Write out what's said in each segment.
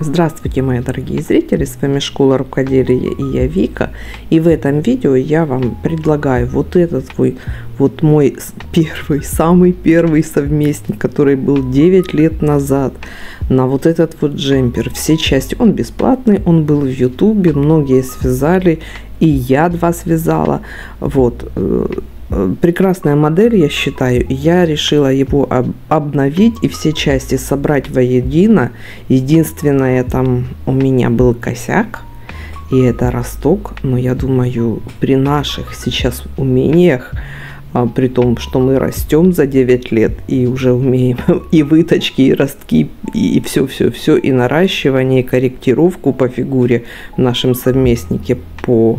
Здравствуйте, мои дорогие зрители, с вами Школа Рукоделия и я Вика. И в этом видео я вам предлагаю вот этот свой, вот мой первый, самый первый совместник, который был 9 лет назад, на вот этот вот джемпер. Все части, он бесплатный, он был в ютубе, многие связали, и я два связала. Вот, э, прекрасная модель, я считаю. Я решила его об, обновить и все части собрать воедино. Единственное, там у меня был косяк, и это росток. Но я думаю, при наших сейчас умениях, а, при том, что мы растем за 9 лет и уже умеем и выточки, и ростки, и все-все-все, и наращивание, и корректировку по фигуре в нашем совместнике по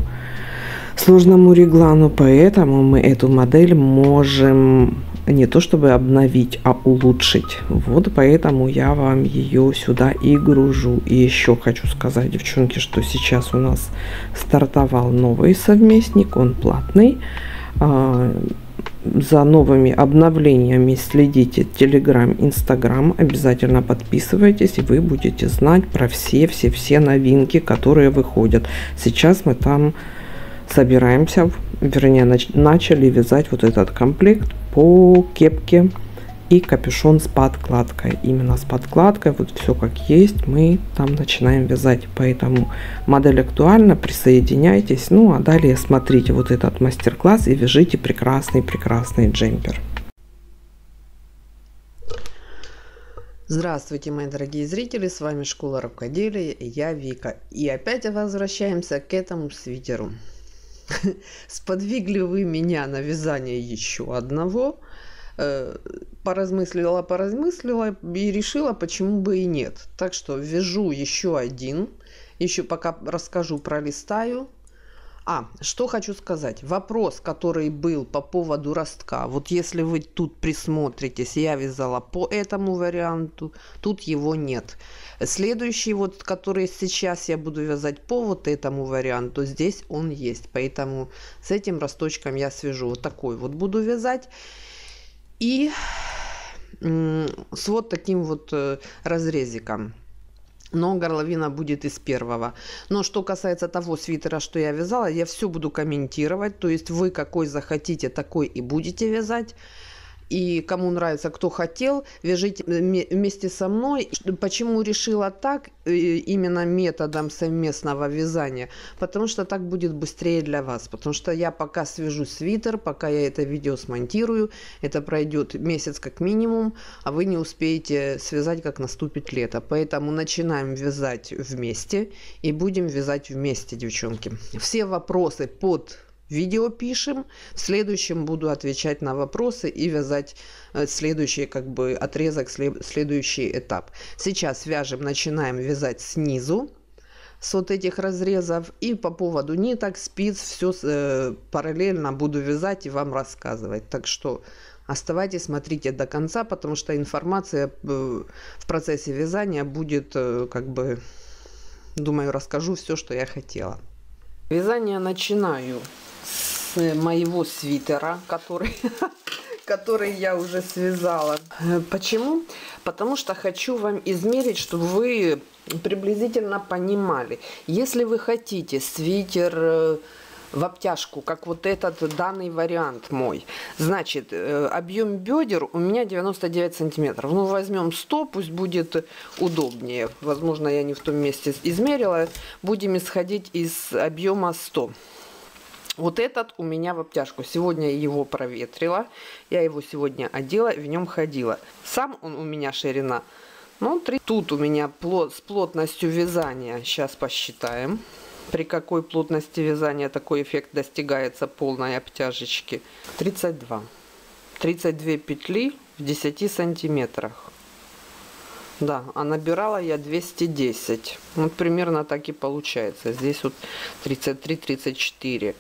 сложному реглану, поэтому мы эту модель можем не то чтобы обновить, а улучшить. Вот поэтому я вам ее сюда и гружу. И еще хочу сказать, девчонки, что сейчас у нас стартовал новый совместник, он платный. А, за новыми обновлениями следите Telegram, Instagram, обязательно подписывайтесь, и вы будете знать про все-все-все новинки, которые выходят. Сейчас мы там собираемся, вернее, нач начали вязать вот этот комплект по кепке и капюшон с подкладкой. Именно с подкладкой, вот все как есть, мы там начинаем вязать. Поэтому модель актуальна, присоединяйтесь. Ну, а далее смотрите вот этот мастер-класс и вяжите прекрасный-прекрасный джемпер. Здравствуйте, мои дорогие зрители, с вами Школа Рукоделия, я Вика. И опять возвращаемся к этому свитеру. Сподвигли вы меня на вязание еще одного. Э, поразмыслила, поразмыслила и решила, почему бы и нет. Так что вяжу еще один. Еще пока расскажу, пролистаю. А, что хочу сказать. Вопрос, который был по поводу ростка. Вот если вы тут присмотритесь, я вязала по этому варианту, тут его нет. Следующий, вот, который сейчас я буду вязать по вот этому варианту, здесь он есть. Поэтому с этим росточком я свяжу. Вот такой вот буду вязать. И с вот таким вот э, разрезиком но горловина будет из первого. Но что касается того свитера, что я вязала, я все буду комментировать. То есть вы какой захотите, такой и будете вязать и кому нравится, кто хотел, вяжите вместе со мной. Почему решила так, э, именно методом совместного вязания? Потому что так будет быстрее для вас. Потому что я пока свяжу свитер, пока я это видео смонтирую, это пройдет месяц как минимум, а вы не успеете связать, как наступит лето. Поэтому начинаем вязать вместе и будем вязать вместе, девчонки. Все вопросы под видео пишем. В следующем буду отвечать на вопросы и вязать э, следующий как бы отрезок, следующий этап. Сейчас вяжем, начинаем вязать снизу с вот этих разрезов. И по поводу ниток, спиц, все э, параллельно буду вязать и вам рассказывать. Так что оставайтесь, смотрите до конца, потому что информация э, в процессе вязания будет э, как бы, думаю, расскажу все, что я хотела. Вязание начинаю с моего свитера, который, который я уже связала. Почему? Потому что хочу вам измерить, чтобы вы приблизительно понимали. Если вы хотите свитер э, в обтяжку, как вот этот данный вариант мой. Значит, э, объем бедер у меня 99 сантиметров. Ну, возьмем 100, пусть будет удобнее. Возможно, я не в том месте измерила. Будем исходить из объема 100. Вот этот у меня в обтяжку. Сегодня его проветрила. Я его сегодня одела, в нем ходила. Сам он у меня ширина. Ну, 3. Тут у меня плот, с плотностью вязания. Сейчас посчитаем. При какой плотности вязания такой эффект достигается полной обтяжечки. 32. 32 петли в 10 сантиметрах. Да, а набирала я 210. Вот примерно так и получается. Здесь вот 33-34.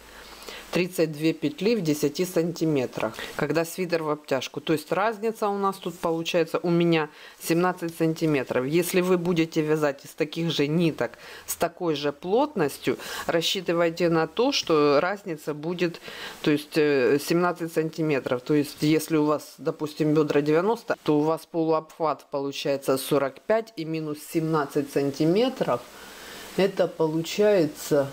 32 петли в 10 сантиметрах, когда свитер в обтяжку. То есть разница у нас тут получается у меня 17 сантиметров. Если вы будете вязать из таких же ниток с такой же плотностью, рассчитывайте на то, что разница будет то есть 17 э, сантиметров. То есть если у вас, допустим, бедра 90, то у вас полуобхват получается 45 и минус 17 сантиметров. Это получается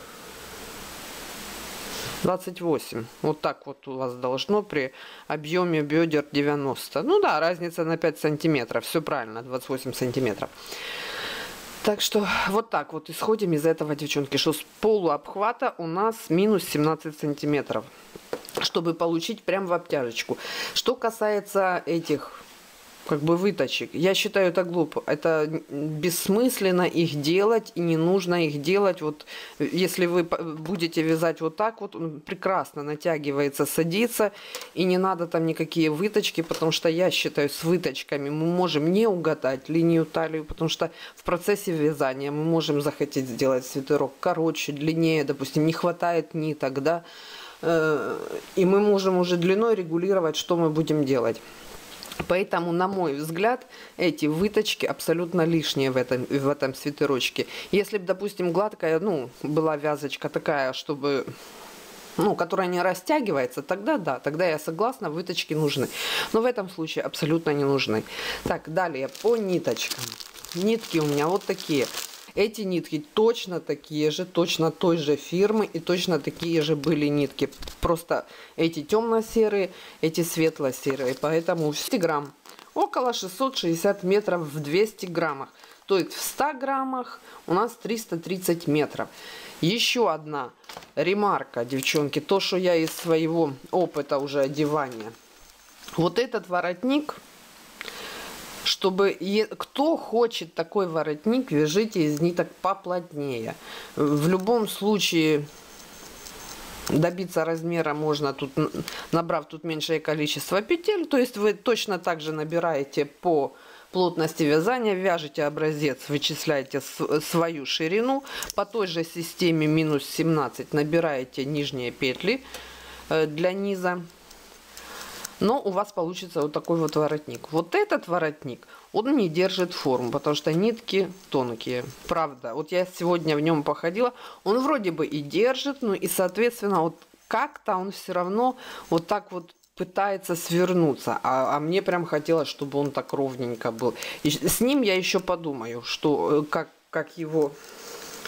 28. Вот так вот у вас должно при объеме бедер 90. Ну да, разница на 5 сантиметров. Все правильно, 28 сантиметров. Так что вот так вот исходим из этого, девчонки, что с полуобхвата у нас минус 17 сантиметров, чтобы получить прям в обтяжечку. Что касается этих как бы выточек. Я считаю это глупо. Это бессмысленно их делать и не нужно их делать. Вот если вы будете вязать вот так вот, он прекрасно натягивается, садится и не надо там никакие выточки, потому что я считаю с выточками мы можем не угадать линию талию, потому что в процессе вязания мы можем захотеть сделать свитерок короче, длиннее, допустим, не хватает ниток, да, э, и мы можем уже длиной регулировать, что мы будем делать. Поэтому, на мой взгляд, эти выточки абсолютно лишние в этом, в этом свитерочке. Если бы, допустим, гладкая, ну, была вязочка такая, чтобы ну, которая не растягивается, тогда да, тогда я согласна, выточки нужны. Но в этом случае абсолютно не нужны. Так, далее по ниточкам. Нитки у меня вот такие. Эти нитки точно такие же, точно той же фирмы и точно такие же были нитки. Просто эти темно-серые, эти светло-серые. Поэтому 200 грамм. Около 660 метров в 200 граммах. То есть в 100 граммах у нас 330 метров. Еще одна ремарка, девчонки. То, что я из своего опыта уже одевания. Вот этот воротник чтобы кто хочет такой воротник, вяжите из ниток поплотнее. В любом случае добиться размера можно тут набрав тут меньшее количество петель. То есть вы точно так же набираете по плотности вязания вяжете образец вычисляете свою ширину. По той же системе минус 17 набираете нижние петли э, для низа но у вас получится вот такой вот воротник. Вот этот воротник, он не держит форму, потому что нитки тонкие. Правда, вот я сегодня в нем походила, он вроде бы и держит, но и соответственно вот как-то он все равно вот так вот пытается свернуться, а, а мне прям хотелось, чтобы он так ровненько был. И с ним я еще подумаю, что э, как, как его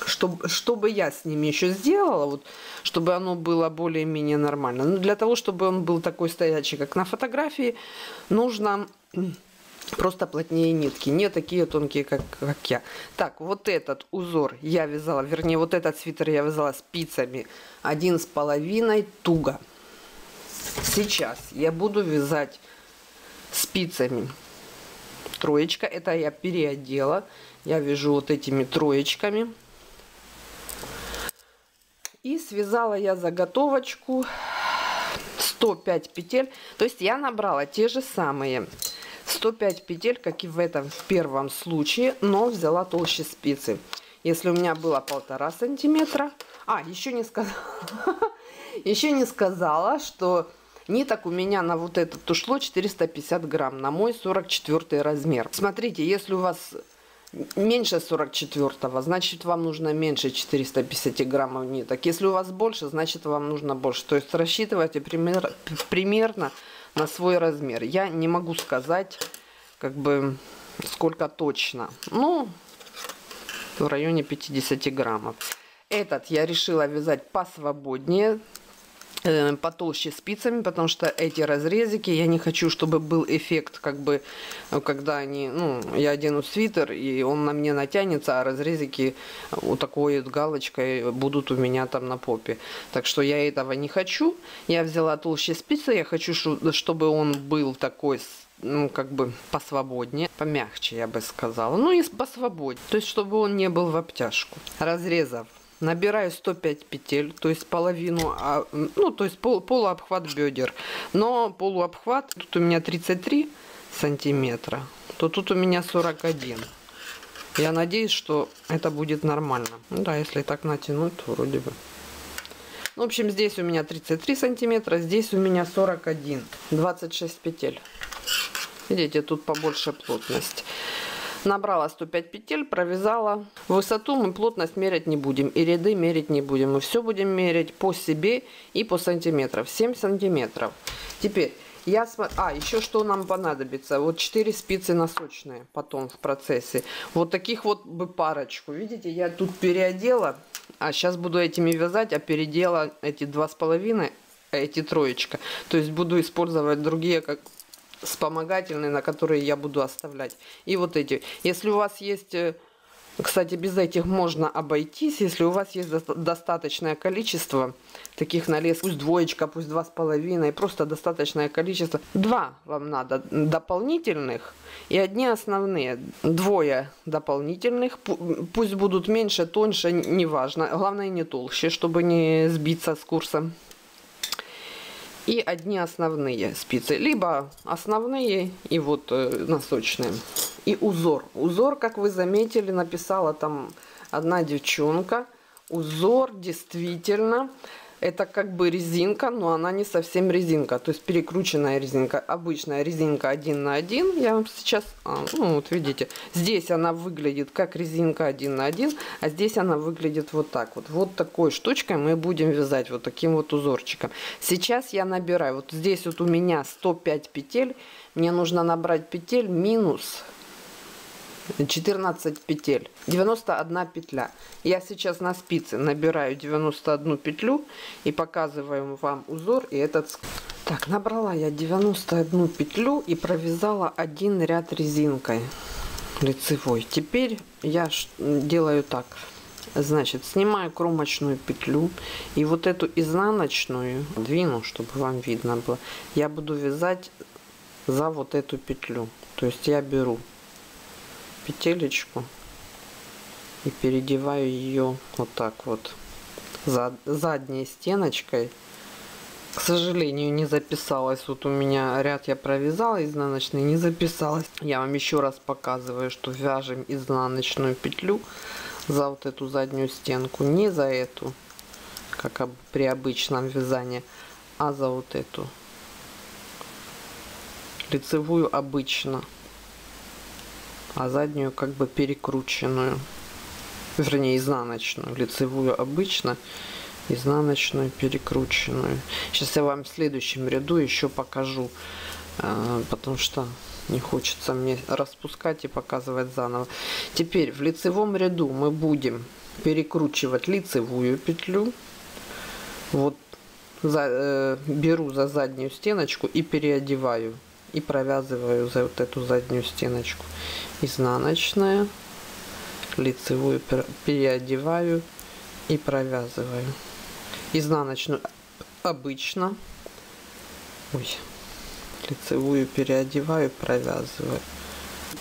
чтобы, чтобы я с ними еще сделала, вот, чтобы оно было более-менее нормально. Но для того, чтобы он был такой стоячий, как на фотографии, нужно просто плотнее нитки, не такие тонкие, как, как я. Так, вот этот узор я вязала, вернее, вот этот свитер я вязала спицами один с половиной туго. Сейчас я буду вязать спицами троечка, это я переодела, я вяжу вот этими троечками. И связала я заготовочку 105 петель. То есть я набрала те же самые 105 петель, как и в этом в первом случае, но взяла толще спицы. Если у меня было полтора сантиметра... А, еще не сказала... Еще не сказала, что ниток у меня на вот этот ушло 450 грамм, на мой 44 размер. Смотрите, если у вас меньше 44 значит вам нужно меньше 450 граммов ниток. Если у вас больше значит вам нужно больше. То есть рассчитывайте пример, примерно на свой размер. Я не могу сказать как бы сколько точно. Ну в районе 50 граммов. Этот я решила вязать посвободнее потолще спицами, потому что эти разрезики, я не хочу, чтобы был эффект, как бы, когда они, ну, я одену свитер, и он на мне натянется, а разрезики вот такой вот галочкой будут у меня там на попе. Так что я этого не хочу. Я взяла толще спицы, я хочу, чтобы он был такой ну, как бы посвободнее, помягче, я бы сказала. Ну, и посвободнее. То есть, чтобы он не был в обтяжку. Разрезав набираю 105 петель, то есть половину, а, ну, то есть пол, полуобхват бедер. Но полуобхват, тут у меня 33 сантиметра, то тут у меня 41. Я надеюсь, что это будет нормально. Ну да, если так натянуть, то вроде бы. Ну, в общем, здесь у меня 33 сантиметра, здесь у меня 41. 26 петель. Видите, тут побольше плотность. Набрала 105 петель, провязала. Высоту мы плотность мерять не будем. И ряды мерить не будем. Мы все будем мерить по себе и по сантиметрам. 7 сантиметров. Теперь я смотрю, а, еще что нам понадобится. Вот 4 спицы носочные потом в процессе. Вот таких вот бы парочку. Видите, я тут переодела. А сейчас буду этими вязать, а передела эти два с половиной, эти троечка. То есть буду использовать другие как вспомогательные, на которые я буду оставлять. И вот эти. Если у вас есть э, кстати, без этих можно обойтись, если у вас есть достаточное количество таких налез, пусть двоечка, пусть два с половиной, просто достаточное количество. Два вам надо дополнительных и одни основные. Двое дополнительных, пусть будут меньше, тоньше, неважно. Главное не толще, чтобы не сбиться с курса и одни основные спицы. Либо основные и вот э, носочные. И узор. Узор, как вы заметили, написала там одна девчонка. Узор действительно это как бы резинка, но она не совсем резинка. То есть перекрученная резинка. Обычная резинка один на один. Я вам сейчас... А, ну, вот видите. Здесь она выглядит как резинка один на один. А здесь она выглядит вот так вот. Вот такой штучкой мы будем вязать. Вот таким вот узорчиком. Сейчас я набираю. Вот здесь вот у меня 105 петель. Мне нужно набрать петель минус 14 петель. 91 петля. Я сейчас на спице набираю 91 петлю и показываю вам узор и этот так набрала я 91 петлю и провязала один ряд резинкой лицевой. Теперь я делаю так. Значит снимаю кромочную петлю и вот эту изнаночную двину чтобы вам видно было я буду вязать за вот эту петлю. То есть я беру петелечку и передеваю ее вот так вот зад, задней стеночкой. К сожалению не записалась. Вот у меня ряд я провязала изнаночный не записалась. Я вам еще раз показываю что вяжем изнаночную петлю за вот эту заднюю стенку. Не за эту как при обычном вязании а за вот эту. Лицевую обычно а заднюю как бы перекрученную, вернее изнаночную, лицевую обычно, изнаночную перекрученную. Сейчас я вам в следующем ряду еще покажу, э, потому что не хочется мне распускать и показывать заново. Теперь в лицевом ряду мы будем перекручивать лицевую петлю. Вот за, э, беру за заднюю стеночку и переодеваю и провязываю за вот эту заднюю стеночку изнаночная лицевую переодеваю и провязываю. Изнаночную обычно ой, лицевую переодеваю провязываю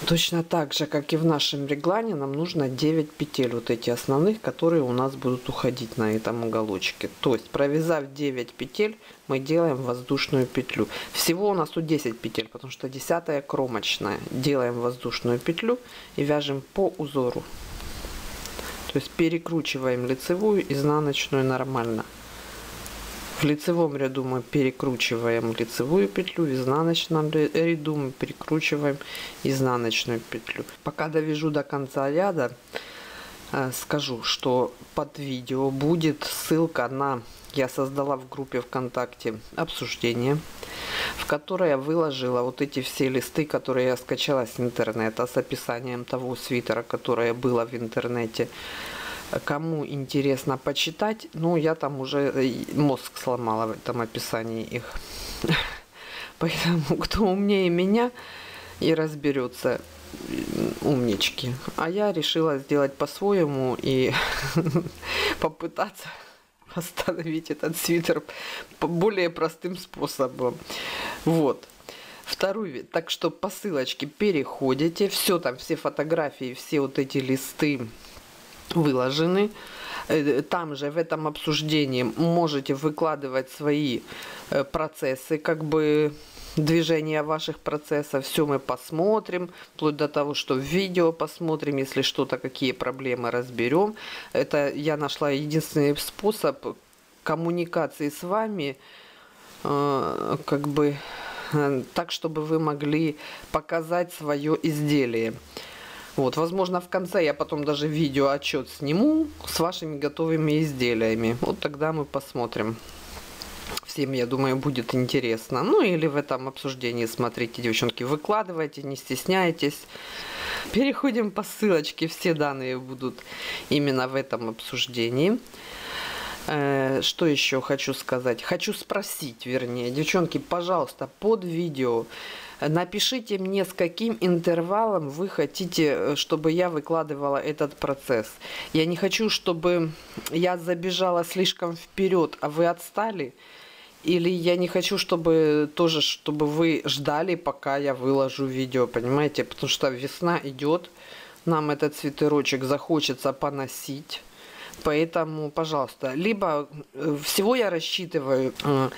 Точно так же, как и в нашем реглане, нам нужно 9 петель, вот эти основных, которые у нас будут уходить на этом уголочке. То есть, провязав 9 петель, мы делаем воздушную петлю. Всего у нас тут 10 петель, потому что 10 кромочная. Делаем воздушную петлю и вяжем по узору. То есть, перекручиваем лицевую, изнаночную нормально. В лицевом ряду мы перекручиваем лицевую петлю, в изнаночном ряду мы перекручиваем изнаночную петлю. Пока довяжу до конца ряда, э, скажу, что под видео будет ссылка на... Я создала в группе ВКонтакте обсуждение, в которое я выложила вот эти все листы, которые я скачала с интернета, с описанием того свитера, которое было в интернете Кому интересно почитать, ну, я там уже э, мозг сломала в этом описании их. Поэтому кто умнее меня и разберется, умнички. А я решила сделать по-своему и попытаться восстановить этот свитер более простым способом. Вот. Вид. Так что по ссылочке переходите. Все там, все фотографии, все вот эти листы выложены. Э, там же в этом обсуждении можете выкладывать свои э, процессы, как бы движения ваших процессов. Все мы посмотрим, вплоть до того, что в видео посмотрим, если что-то, какие проблемы разберем. Это я нашла единственный способ, коммуникации с вами, э, как бы так, чтобы вы могли показать свое изделие. Вот, возможно, в конце я потом даже видео отчет сниму с вашими готовыми изделиями. Вот тогда мы посмотрим. Всем, я думаю, будет интересно. Ну или в этом обсуждении смотрите, девчонки, выкладывайте, не стесняйтесь. Переходим по ссылочке, все данные будут именно в этом обсуждении. Э, что еще хочу сказать? Хочу спросить, вернее, девчонки, пожалуйста, под видео напишите мне, с каким интервалом вы хотите, э, чтобы я выкладывала этот процесс. Я не хочу, чтобы я забежала слишком вперед, а вы отстали. Или я не хочу, чтобы тоже, чтобы вы ждали, пока я выложу видео, понимаете? Потому что весна идет, нам этот свитерочек захочется поносить. Поэтому, пожалуйста, либо э, всего я рассчитываю... Э,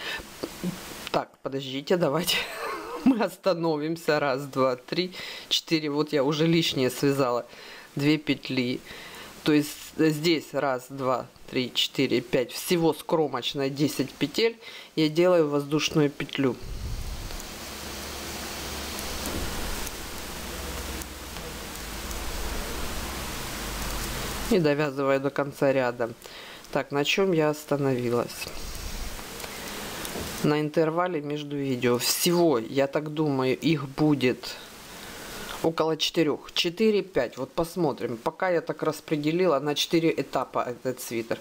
так, подождите, давайте мы остановимся. Раз, два, три, четыре. Вот я уже лишнее связала. Две петли. То есть здесь раз, два, три, четыре, пять. Всего с кромочной 10 петель. Я делаю воздушную петлю. и довязываю до конца ряда. Так, на чем я остановилась? На интервале между видео. Всего, я так думаю, их будет около 4. 4-5. Вот посмотрим. Пока я так распределила на 4 этапа этот свитер.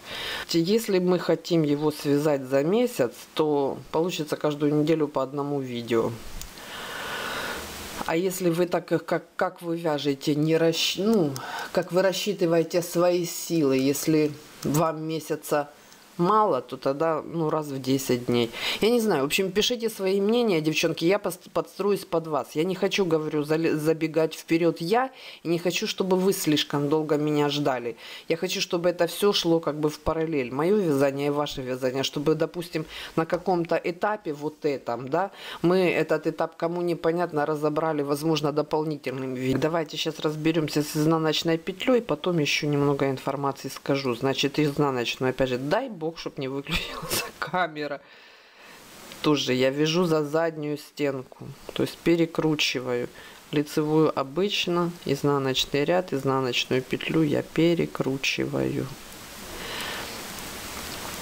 Если мы хотим его связать за месяц, то получится каждую неделю по одному видео. А если вы так, как, как вы вяжете, не расщ... ну, как вы рассчитываете свои силы, если вам месяца мало, то тогда ну, раз в 10 дней. Я не знаю, в общем, пишите свои мнения, девчонки, я подстроюсь под вас. Я не хочу, говорю, забегать вперед я, и не хочу, чтобы вы слишком долго меня ждали. Я хочу, чтобы это все шло как бы в параллель. Мое вязание и ваше вязание, чтобы, допустим, на каком-то этапе вот этом, да, мы этот этап, кому непонятно, разобрали, возможно, дополнительным видом. Давайте сейчас разберемся с изнаночной петлей, потом еще немного информации скажу. Значит, изнаночную, опять же, дай бог бог, чтобы не выключилась камера. Тоже я вяжу за заднюю стенку, то есть перекручиваю. Лицевую обычно, изнаночный ряд, изнаночную петлю я перекручиваю.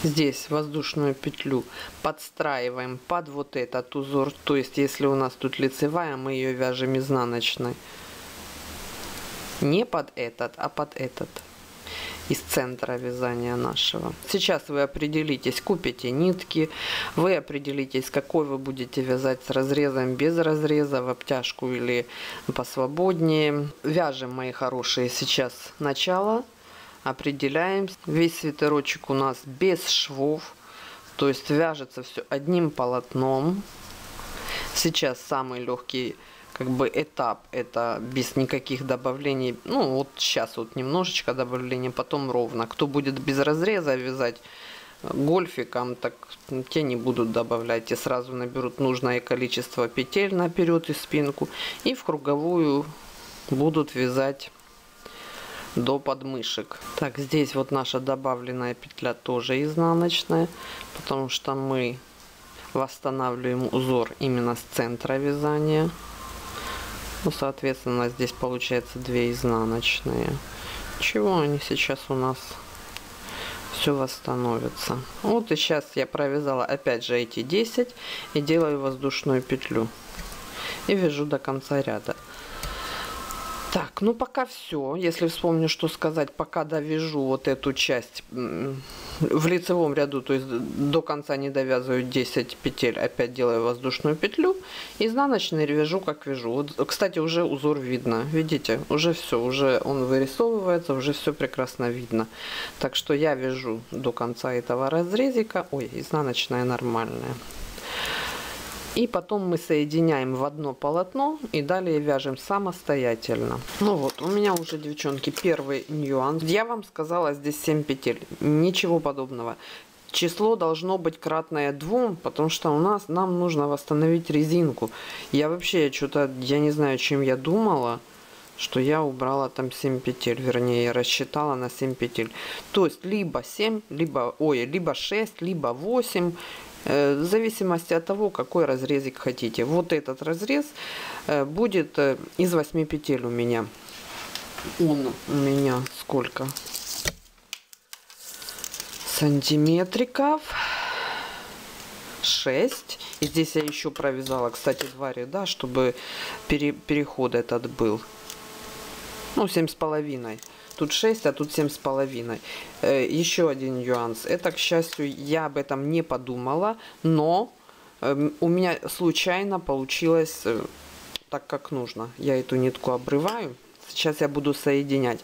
Здесь воздушную петлю подстраиваем под вот этот узор. То есть, если у нас тут лицевая, мы ее вяжем изнаночной. Не под этот, а под этот из центра вязания нашего. Сейчас вы определитесь, купите нитки, вы определитесь, какой вы будете вязать с разрезом, без разреза, в обтяжку или посвободнее. Вяжем, мои хорошие, сейчас начало. Определяем. Весь свитерочек у нас без швов, то есть вяжется все одним полотном. Сейчас самый легкий как бы этап это без никаких добавлений. Ну вот сейчас вот немножечко добавления потом ровно. Кто будет без разреза вязать гольфиком так те не будут добавлять. И сразу наберут нужное количество петель наперед и спинку и в круговую будут вязать до подмышек. Так здесь вот наша добавленная петля тоже изнаночная потому что мы восстанавливаем узор именно с центра вязания ну, соответственно, здесь получается две изнаночные. Чего они сейчас у нас все восстановится. Вот и сейчас я провязала опять же эти 10 и делаю воздушную петлю. И вяжу до конца ряда. Так, ну пока все. Если вспомню, что сказать, пока довяжу вот эту часть в лицевом ряду, то есть до конца не довязываю 10 петель, опять делаю воздушную петлю. Изнаночный вяжу как вяжу. Вот, кстати, уже узор видно. Видите, уже все, уже он вырисовывается, уже все прекрасно видно. Так что я вяжу до конца этого разрезика. Ой, изнаночная нормальная. И потом мы соединяем в одно полотно и далее вяжем самостоятельно. Ну вот, у меня уже, девчонки, первый нюанс. Я вам сказала, здесь 7 петель. Ничего подобного. Число должно быть кратное двум, потому что у нас нам нужно восстановить резинку. Я вообще что-то, я не знаю, чем я думала. что я убрала там 7 петель, вернее, рассчитала на 7 петель. То есть либо 7, либо, ой, либо 6, либо 8, э, в зависимости от того, какой разрезик хотите. Вот этот разрез э, будет э, из 8 петель у меня. Он у меня сколько? Сантиметриков 6. И здесь я еще провязала, кстати, два ряда, чтобы пере, переход этот был ну, семь с половиной. Тут 6, а тут семь с половиной. Э, еще один нюанс. Это, к счастью, я об этом не подумала, но э, у меня случайно получилось э, так, как нужно. Я эту нитку обрываю. Сейчас я буду соединять.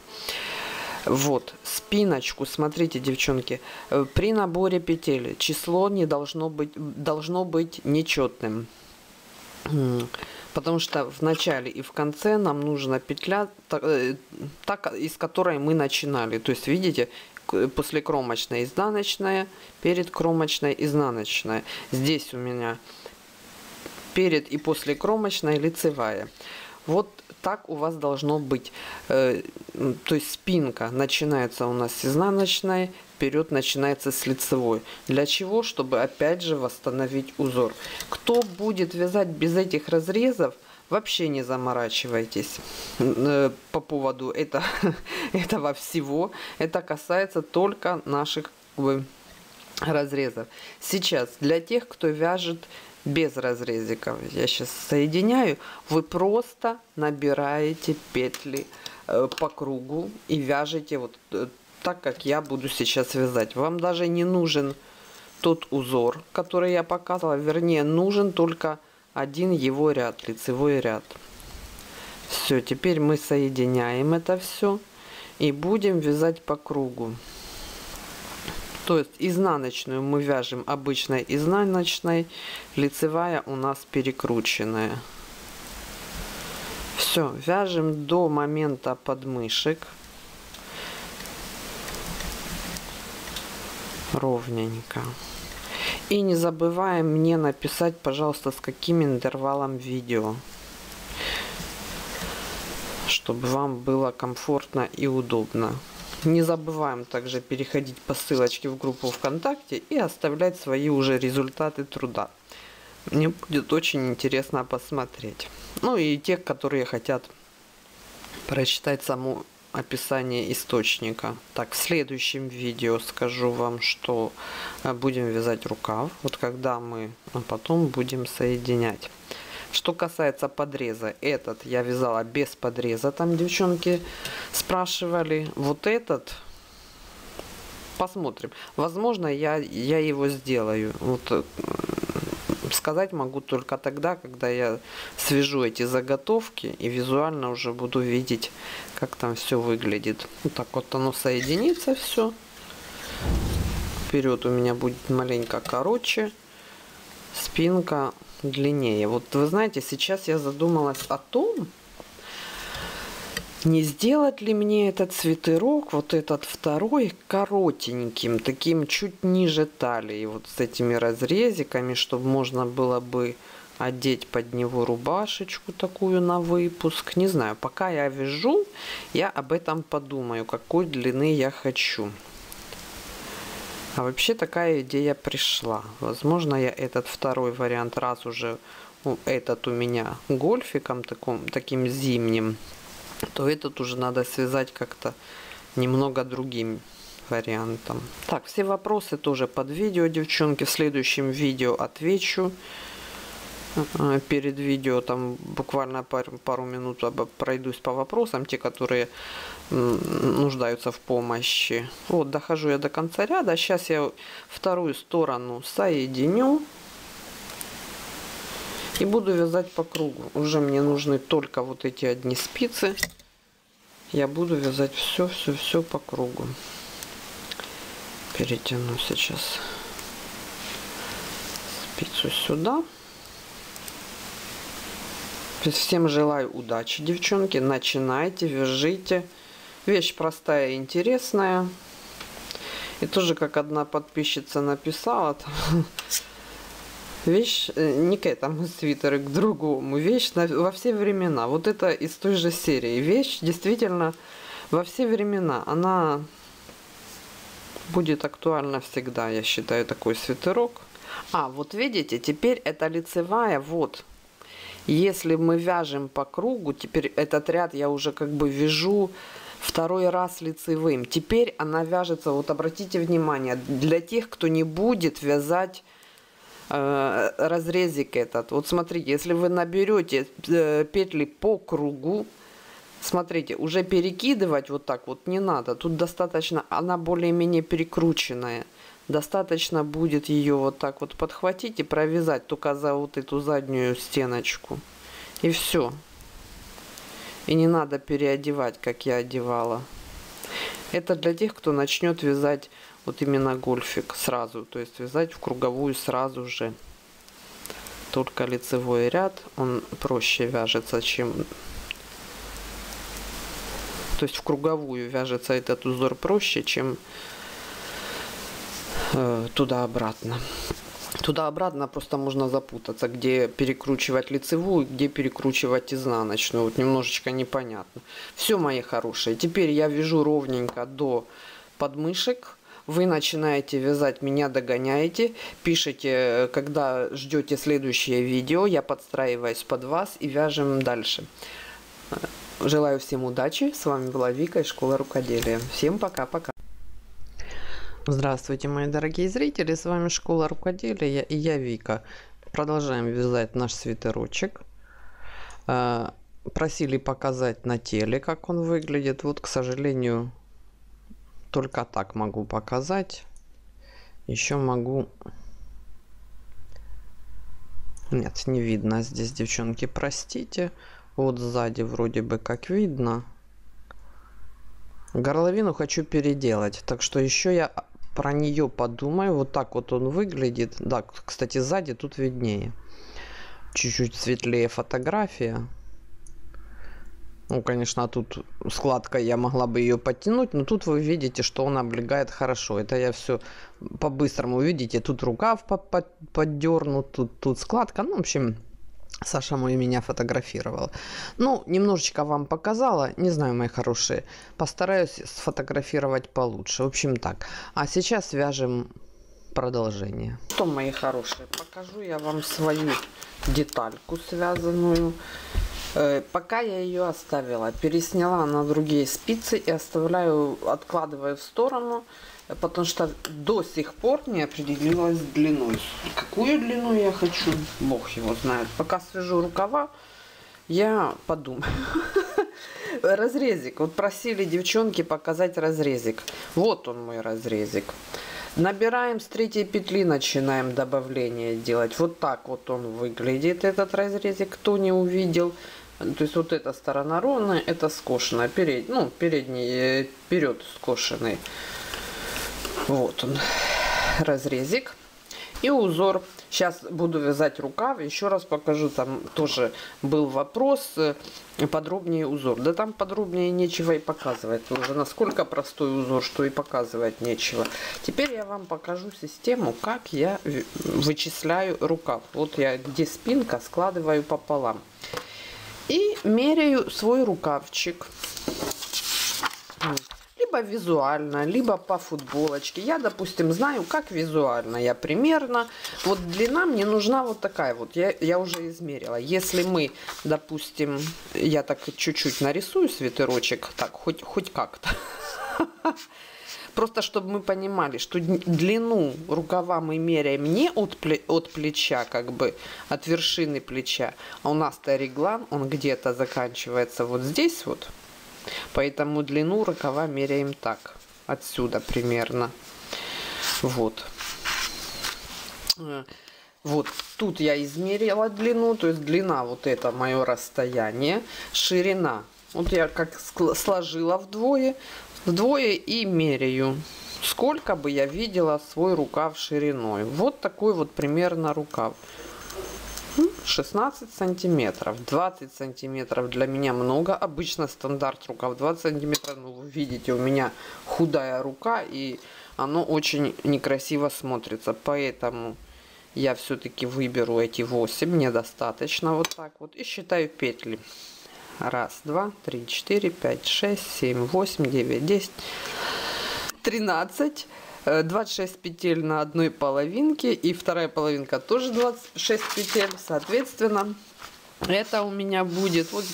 Вот, спиночку, смотрите, девчонки, э, при наборе петель число не должно быть, должно быть нечетным. Потому что в начале и в конце нам нужна петля, так, э, из которой мы начинали. То есть, видите, после кромочной изнаночная, перед кромочной изнаночная. Здесь у меня перед и после кромочной лицевая. Вот так у вас должно быть. Э, то есть спинка начинается у нас с изнаночной, вперед начинается с лицевой. Для чего? Чтобы опять же восстановить узор. Кто будет вязать без этих разрезов, вообще не заморачивайтесь э, по поводу это, этого всего. Это касается только наших разрезов. Сейчас для тех, кто вяжет без разрезиков, я сейчас соединяю, вы просто набираете петли э, по кругу и вяжете вот э, так, как я буду сейчас вязать. Вам даже не нужен тот узор, который я показывала. Вернее, нужен только один его ряд, лицевой ряд. Все, теперь мы соединяем это все и будем вязать по кругу. То есть изнаночную мы вяжем обычной изнаночной, лицевая у нас перекрученная. Все, вяжем до момента подмышек. ровненько. И не забываем мне написать, пожалуйста, с каким интервалом видео, чтобы вам было комфортно и удобно. Не забываем также переходить по ссылочке в группу ВКонтакте и оставлять свои уже результаты труда. Мне будет очень интересно посмотреть. Ну и те, которые хотят прочитать саму описание источника. Так, в следующем видео скажу вам, что э, будем вязать рукав. Вот когда мы а потом будем соединять. Что касается подреза, этот я вязала без подреза, там девчонки спрашивали. Вот этот, посмотрим. Возможно, я, я его сделаю. Вот э, сказать могу только тогда, когда я свяжу эти заготовки и визуально уже буду видеть, как там все выглядит. Вот так вот оно соединится все. Вперед у меня будет маленько короче, спинка длиннее. Вот вы знаете, сейчас я задумалась о том, не сделать ли мне этот свитерок, вот этот второй, коротеньким, таким чуть ниже талии, вот с этими разрезиками, чтобы можно было бы одеть под него рубашечку такую на выпуск. Не знаю, пока я вяжу, я об этом подумаю, какой длины я хочу. А вообще такая идея пришла. Возможно, я этот второй вариант, раз уже этот у меня гольфиком таком, таким зимним, то этот уже надо связать как-то немного другим вариантом. Так, все вопросы тоже под видео, девчонки. В следующем видео отвечу. Э, перед видео там буквально пару, пару минут пройдусь по вопросам, те, которые нуждаются в помощи. Вот, дохожу я до конца ряда. Сейчас я вторую сторону соединю. И буду вязать по кругу. Уже мне нужны только вот эти одни спицы. Я буду вязать все, все, все по кругу. Перетяну сейчас спицу сюда. Всем желаю удачи, девчонки. Начинайте, вяжите. Вещь простая и интересная. И тоже, как одна подписчица написала, там, Вещь не к этому свитеру, к другому. Вещь на, во все времена. Вот это из той же серии. Вещь действительно во все времена. Она будет актуальна всегда, я считаю, такой свитерок. А, вот видите, теперь это лицевая, вот. Если мы вяжем по кругу, теперь этот ряд я уже как бы вяжу второй раз лицевым. Теперь она вяжется, вот обратите внимание, для тех, кто не будет вязать э, разрезик этот. Вот смотрите, если вы наберете э, петли по кругу, смотрите, уже перекидывать вот так вот не надо. Тут достаточно, она более-менее перекрученная. Достаточно будет ее вот так вот подхватить и провязать только за вот эту заднюю стеночку. И все. И не надо переодевать, как я одевала. Это для тех, кто начнет вязать вот именно гольфик сразу. То есть вязать в круговую сразу же. Только лицевой ряд, он проще вяжется, чем... То есть в круговую вяжется этот узор проще, чем э, туда-обратно. Туда-обратно просто можно запутаться, где перекручивать лицевую, где перекручивать изнаночную. Вот немножечко непонятно. Все, мои хорошие. Теперь я вяжу ровненько до подмышек. Вы начинаете вязать, меня догоняете, пишите, когда ждете следующее видео, я подстраиваюсь под вас и вяжем дальше. Желаю всем удачи. С вами была Вика из Школы Рукоделия. Всем пока-пока. Здравствуйте, мои дорогие зрители, с вами Школа Рукоделия и я Вика. Продолжаем вязать наш свитерочек. А, просили показать на теле, как он выглядит. Вот, к сожалению, только так могу показать. Еще могу... Нет, не видно здесь, девчонки, простите. Вот сзади вроде бы как видно. Горловину хочу переделать, так что еще я про нее подумаю. Вот так вот он выглядит. Да, кстати, сзади тут виднее. Чуть-чуть светлее фотография. Ну, конечно, тут складка, я могла бы ее подтянуть, но тут вы видите, что он облегает хорошо. Это я все по-быстрому видите. Тут рукав поддернут, тут, тут складка. Ну, в общем, Саша мой меня фотографировал. Ну, немножечко вам показала. Не знаю, мои хорошие. Постараюсь сфотографировать получше. В общем, так. А сейчас вяжем продолжение. Что, мои хорошие, покажу я вам свою детальку связанную. Э, пока я ее оставила, пересняла на другие спицы и оставляю, откладываю в сторону потому что до сих пор не определилась с длиной. Какую длину я хочу, бог его знает. Пока свяжу рукава, я подумаю. Разрезик. Вот просили девчонки показать разрезик. Вот он мой разрезик. Набираем с третьей петли, начинаем добавление делать. Вот так вот он выглядит, этот разрезик, кто не увидел. То есть вот эта сторона ровная, это скошенная, перед, ну, передний, э, вперед скошенный. Вот он, разрезик. И узор. Сейчас буду вязать рукав. Еще раз покажу. Там тоже был вопрос. Э, подробнее узор. Да там подробнее нечего и показывать. Уже насколько простой узор, что и показывать нечего. Теперь я вам покажу систему, как я вычисляю рукав. Вот я где спинка складываю пополам. И меряю свой рукавчик либо визуально, либо по футболочке. Я, допустим, знаю, как визуально я примерно. Вот длина мне нужна вот такая вот. Я, я уже измерила. Если мы, допустим, я так чуть-чуть нарисую свитерочек, так, хоть, хоть как-то. Просто чтобы мы понимали, что длину рукава мы меряем не от, от плеча, как бы от вершины плеча, а у нас-то реглан, он где-то заканчивается вот здесь вот. Поэтому длину рукава меряем так. Отсюда примерно. Вот. Э, вот тут я измерила длину, то есть длина вот это мое расстояние, ширина. Вот я как сложила вдвое, вдвое и меряю, сколько бы я видела свой рукав шириной. Вот такой вот примерно рукав. 16 сантиметров 20 сантиметров для меня много обычно стандарт рукав 20 сантиметров ну вы видите у меня худая рука и оно очень некрасиво смотрится поэтому я все-таки выберу эти 8, мне достаточно вот так вот. И считаю петли. Раз, два, три, четыре, пять, шесть, семь, восемь, девять, десять, тринадцать. 26 петель на одной половинке и вторая половинка тоже 26 петель. Соответственно это у меня будет вот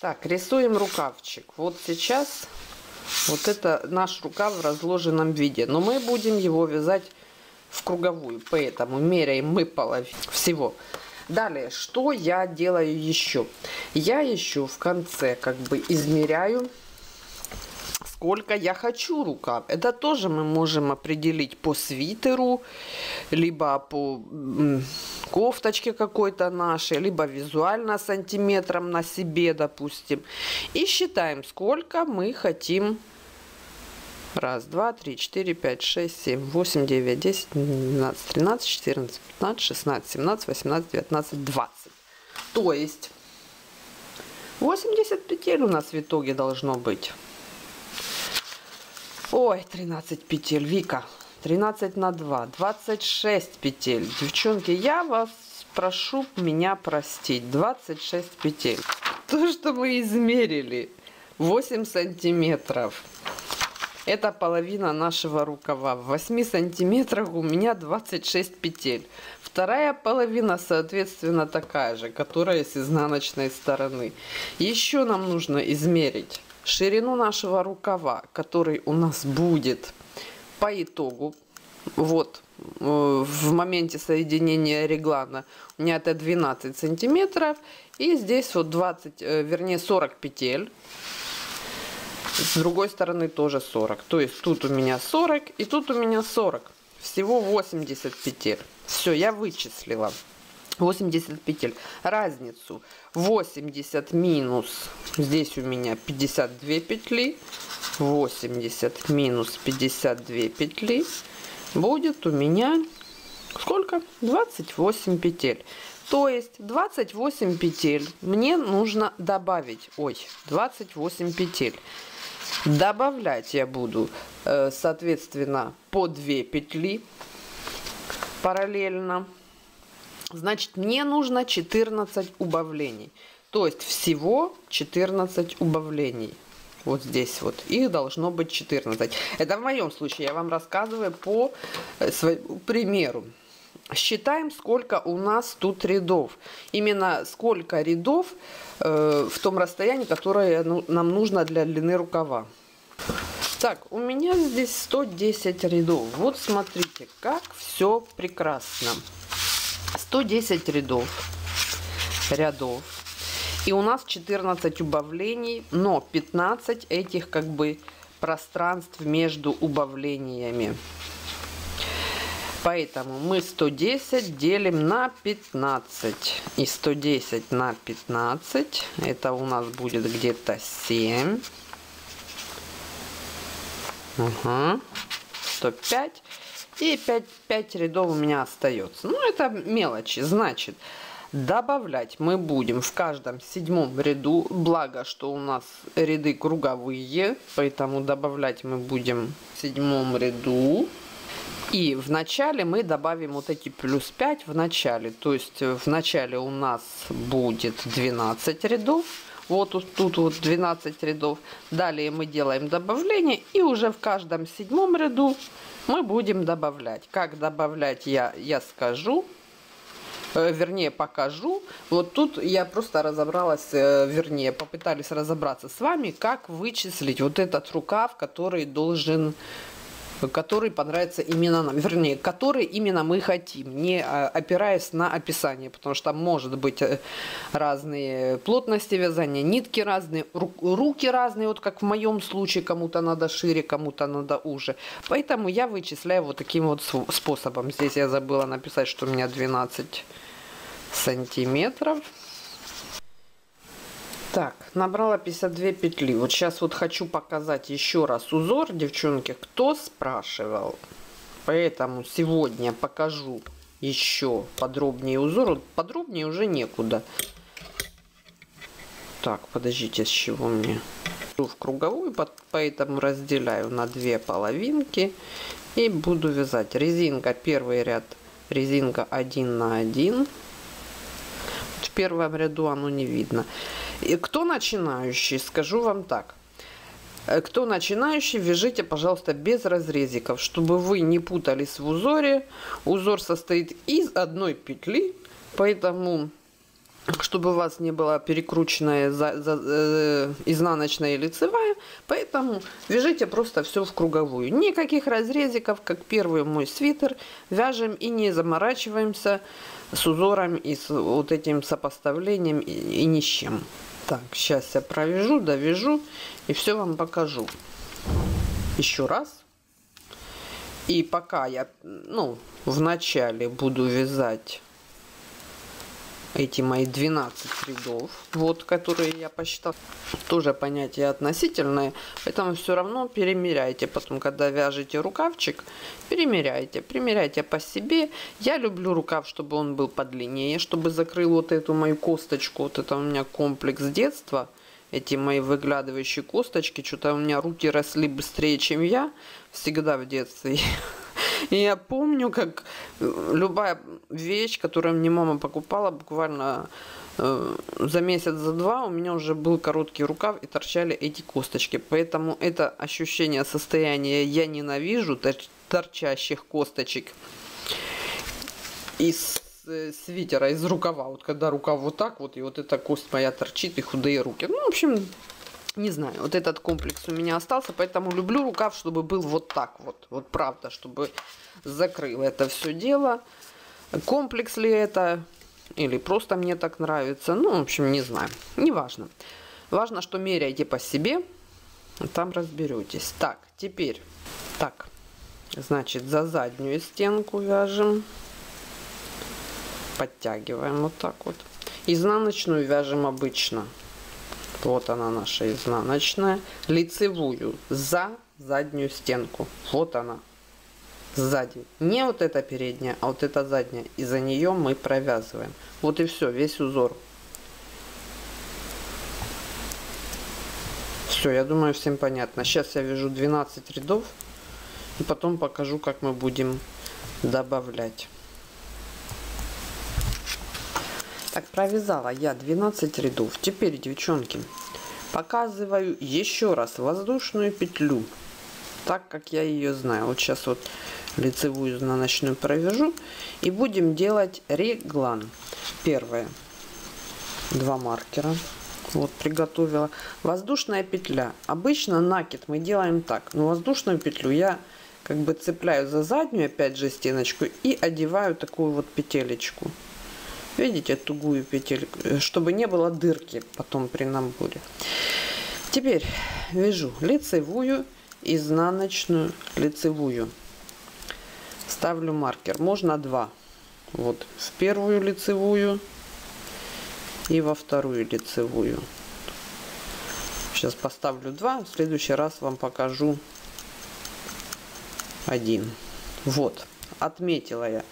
так рисуем рукавчик. Вот сейчас вот это наш рукав в разложенном виде но мы будем его вязать в круговую поэтому меряем мы половину всего. Далее что я делаю еще? Я еще в конце как бы измеряю сколько я хочу рукав. Это тоже мы можем определить по свитеру, либо по кофточке какой-то нашей, либо визуально сантиметром на себе, допустим. И считаем, сколько мы хотим Раз, два, три, четыре, пять, шесть, семь, восемь, девять, десять, двенадцать, тринадцать, четырнадцать, пятнадцать, шестнадцать, семнадцать, восемнадцать, девятнадцать, двадцать. То есть 80 петель у нас в итоге должно быть. Ой, 13 петель, Вика. 13 на 2, 26 петель. Девчонки, я вас прошу меня простить. 26 петель. То, что мы измерили, 8 сантиметров. Это половина нашего рукава. В 8 сантиметрах у меня 26 петель. Вторая половина, соответственно, такая же, которая с изнаночной стороны. Еще нам нужно измерить ширину нашего рукава, который у нас будет по итогу, вот э, в моменте соединения реглана у меня это 12 сантиметров и здесь вот 20 э, вернее 40 петель. С другой стороны тоже 40 то есть тут у меня 40 и тут у меня 40 всего 80 петель. Все я вычислила 80 петель. Разницу 80 минус, здесь у меня 52 петли, 80 минус 52 петли будет у меня сколько? 28 петель. То есть 28 петель мне нужно добавить. Ой, 28 петель. Добавлять я буду, э, соответственно, по 2 петли параллельно. Значит, мне нужно 14 убавлений. То есть всего 14 убавлений. Вот здесь вот. Их должно быть 14. Это в моем случае. Я вам рассказываю по э, своему примеру. Считаем, сколько у нас тут рядов. Именно сколько рядов э, в том расстоянии, которое ну, нам нужно для длины рукава. Так, у меня здесь 110 рядов. Вот смотрите, как все прекрасно. 110 рядов, рядов. И у нас 14 убавлений, но 15 этих как бы пространств между убавлениями. Поэтому мы 110 делим на 15. И 110 на 15, это у нас будет где-то 7. Угу. 105. И 5, 5 рядов у меня остается. Ну, это мелочи. Значит, добавлять мы будем в каждом седьмом ряду. Благо, что у нас ряды круговые, поэтому добавлять мы будем в седьмом ряду. И в начале мы добавим вот эти плюс 5 в начале. То есть в начале у нас будет 12 рядов. Вот тут, тут вот 12 рядов. Далее мы делаем добавление. И уже в каждом седьмом ряду мы будем добавлять. Как добавлять я, я скажу, э, вернее покажу. Вот тут я просто разобралась, э, вернее попытались разобраться с вами, как вычислить вот этот рукав, который должен который понравится именно нам, вернее, который именно мы хотим, не а, опираясь на описание, потому что там может быть э, разные плотности вязания, нитки разные, руки разные, вот как в моем случае, кому-то надо шире, кому-то надо уже. Поэтому я вычисляю вот таким вот способом. Здесь я забыла написать, что у меня 12 сантиметров. Так, набрала 52 петли. Вот сейчас вот хочу показать еще раз узор, девчонки, кто спрашивал. Поэтому сегодня покажу еще подробнее узор. Вот подробнее уже некуда. Так, подождите, с чего мне? В круговую, поэтому разделяю на две половинки и буду вязать. Резинка первый ряд резинка 1 на 1 в первом ряду оно не видно и кто начинающий скажу вам так Э, кто начинающий, вяжите, пожалуйста, без разрезиков, чтобы вы не путались в узоре. Узор состоит из одной петли, поэтому чтобы у вас не была перекрученная за, за, э, изнаночная и лицевая, поэтому вяжите просто все в круговую. Никаких разрезиков, как первый мой свитер, вяжем и не заморачиваемся с узором и с вот этим сопоставлением и, и ни с чем. Так, сейчас я провяжу, довяжу и все вам покажу. Еще раз. И пока я, ну, в начале буду вязать эти мои 12 рядов, вот, которые я посчитал, тоже понятие относительное, поэтому все равно перемеряйте потом, когда вяжете рукавчик, перемеряйте, примеряйте по себе. Я люблю рукав, чтобы он был подлиннее, чтобы закрыл вот эту мою косточку, вот это у меня комплекс детства, эти мои выглядывающие косточки, что-то у меня руки росли быстрее, чем я, всегда в детстве. И я помню, как э, любая вещь, которую мне мама покупала, буквально э, за месяц, за два у меня уже был короткий рукав и торчали эти косточки. Поэтому это ощущение состояния я ненавижу, торчащих косточек из э, свитера, из рукава. Вот когда рукав вот так вот, и вот эта кость моя торчит, и худые руки. Ну, в общем, не знаю, вот этот комплекс у меня остался, поэтому люблю рукав, чтобы был вот так вот. Вот правда, чтобы закрыл это все дело. Комплекс ли это, или просто мне так нравится. Ну, в общем, не знаю. Не важно. Важно, что меряйте по себе, там разберетесь. Так, теперь, так, значит, за заднюю стенку вяжем. Подтягиваем вот так вот. Изнаночную вяжем обычно вот она наша изнаночная. Лицевую за заднюю стенку. Вот она. Сзади. Не вот эта передняя, а вот эта задняя. И за нее мы провязываем. Вот и все, весь узор. Все, я думаю, всем понятно. Сейчас я вяжу 12 рядов. И потом покажу, как мы будем добавлять. Так, провязала я 12 рядов. Теперь, девчонки, показываю еще раз воздушную петлю. Так, как я ее знаю. Вот сейчас вот лицевую изнаночную провяжу. И будем делать реглан. Первое. Два маркера. Вот приготовила. Воздушная петля. Обычно накид мы делаем так. Но воздушную петлю я как бы цепляю за заднюю опять же стеночку и одеваю такую вот петелечку. Видите, тугую петельку, э, чтобы не было дырки потом при наборе. Теперь вяжу лицевую, изнаночную, лицевую. Ставлю маркер. Можно два. Вот в первую лицевую и во вторую лицевую. Сейчас поставлю два. В следующий раз вам покажу один. Вот. Отметила я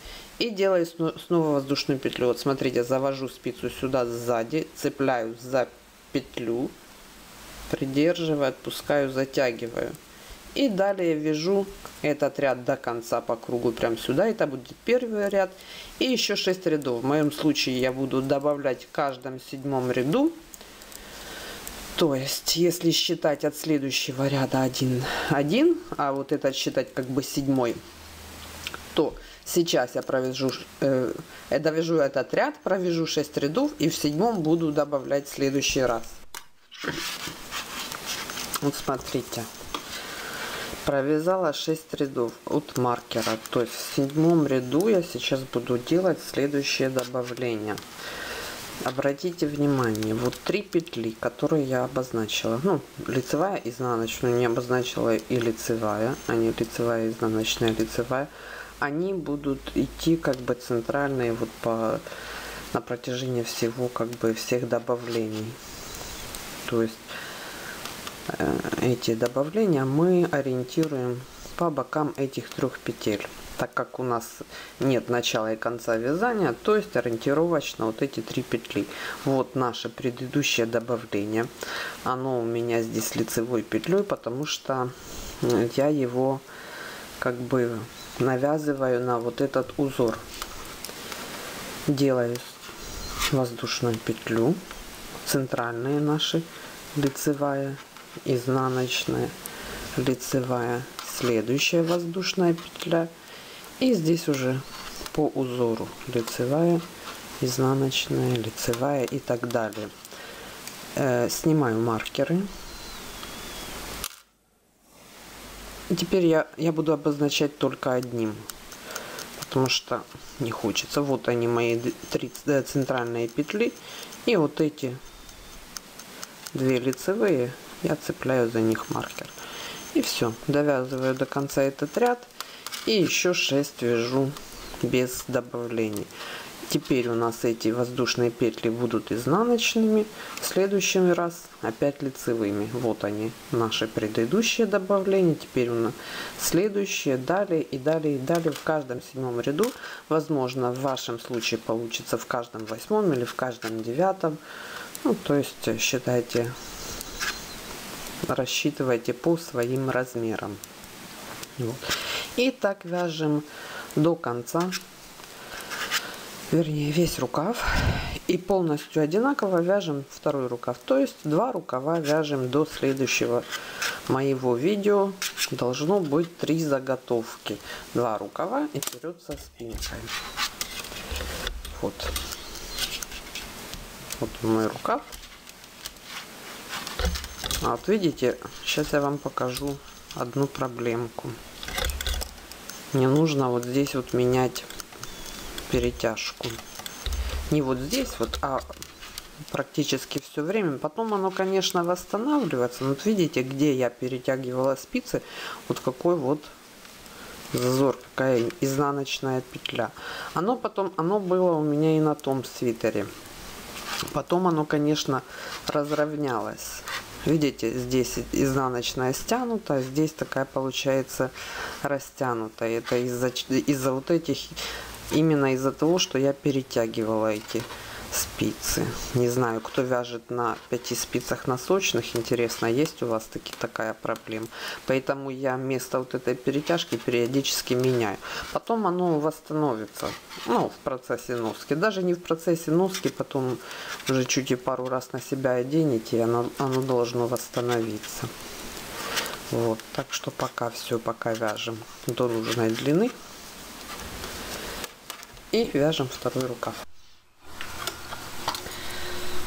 и делаю снова воздушную петлю. Вот смотрите завожу спицу сюда сзади цепляю за петлю придерживаю отпускаю затягиваю. И далее вяжу этот ряд до конца по кругу прям сюда. Это будет первый ряд. И еще 6 рядов. В моем случае я буду добавлять в каждом седьмом ряду. То есть если считать от следующего ряда 1 1 а вот этот считать как бы седьмой то Сейчас я провяжу, э, довяжу этот ряд, провяжу 6 рядов и в седьмом буду добавлять в следующий раз. Вот смотрите. Провязала 6 рядов от маркера. То есть в седьмом ряду я сейчас буду делать следующее добавление. Обратите внимание, вот три петли, которые я обозначила. Ну, лицевая, изнаночную не обозначила и лицевая. А не лицевая, изнаночная, лицевая они будут идти как бы центральные вот по на протяжении всего как бы всех добавлений. То есть э, эти добавления мы ориентируем по бокам этих трех петель. Так как у нас нет начала и конца вязания то есть ориентировочно вот эти три петли. Вот наше предыдущее добавление. Оно у меня здесь лицевой петлей потому что я его как бы навязываю на вот этот узор. Делаю воздушную петлю центральные наши лицевая изнаночная лицевая следующая воздушная петля. И здесь уже по узору лицевая изнаночная лицевая и так далее. Э, снимаю маркеры теперь я я буду обозначать только одним. Потому что не хочется. Вот они мои три э, центральные петли. И вот эти две лицевые. Я цепляю за них маркер. И все довязываю до конца этот ряд. И еще 6 вяжу без добавлений теперь у нас эти воздушные петли будут изнаночными в следующий раз опять лицевыми. Вот они наши предыдущие добавления теперь у нас следующие далее и далее и далее. В каждом седьмом ряду возможно в вашем случае получится в каждом восьмом или в каждом девятом. Ну то есть считайте рассчитывайте по своим размерам. Вот. и так вяжем до конца вернее весь рукав и полностью одинаково вяжем второй рукав. То есть два рукава вяжем до следующего. Моего видео должно быть три заготовки. Два рукава и вперед со спинкой. Вот. Вот мой рукав. А вот видите сейчас я вам покажу одну проблемку. Мне нужно вот здесь вот менять перетяжку. Не вот здесь вот а практически все время. Потом оно конечно восстанавливается. Вот видите где я перетягивала спицы? Вот какой вот зазор какая изнаночная петля. Оно потом оно было у меня и на том свитере. Потом оно конечно разровнялось. Видите, здесь изнаночная стянута, здесь такая получается растянутая. Это из-за из, -за, вот этих, именно из-за того, что я перетягивала эти спицы. Не знаю, кто вяжет на пяти спицах носочных, интересно, есть у вас таки такая проблема. Поэтому я вместо вот этой перетяжки периодически меняю. Потом оно восстановится, ну, в процессе носки. Даже не в процессе носки, потом уже чуть и пару раз на себя оденете, и оно, оно должно восстановиться. Вот, так что пока все, пока вяжем до нужной длины. И вяжем второй рукав.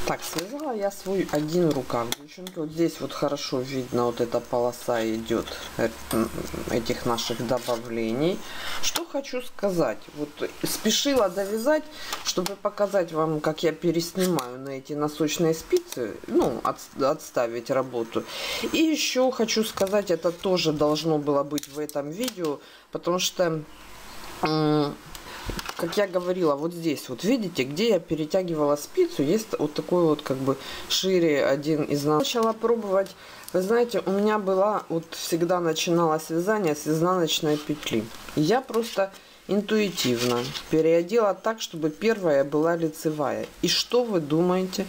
Так, связала я свой один рукав. Девчонки, вот здесь вот хорошо видно, вот эта полоса идет э, этих наших добавлений. Что хочу сказать. Вот спешила довязать, чтобы показать вам, как я переснимаю на эти носочные спицы. Ну, от, отставить работу. И еще хочу сказать, это тоже должно было быть в этом видео, потому что как я говорила, вот здесь, вот видите, где я перетягивала спицу, есть вот такой вот как бы шире один из нас. Начала пробовать, вы знаете, у меня была, вот всегда начиналось вязание с изнаночной петли. Я просто интуитивно переодела так, чтобы первая была лицевая. И что вы думаете?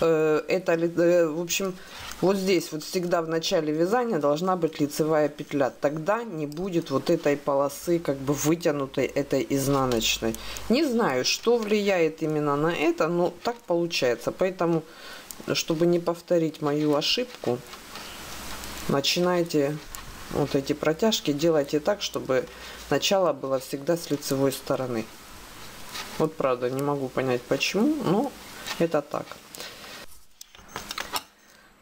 Э, это, э, в общем, вот здесь вот всегда в начале вязания должна быть лицевая петля. Тогда не будет вот этой полосы как бы вытянутой этой изнаночной. Не знаю, что влияет именно на это, но так получается. Поэтому, чтобы не повторить мою ошибку, начинайте вот эти протяжки, делайте так, чтобы начало было всегда с лицевой стороны. Вот правда, не могу понять почему, но это так.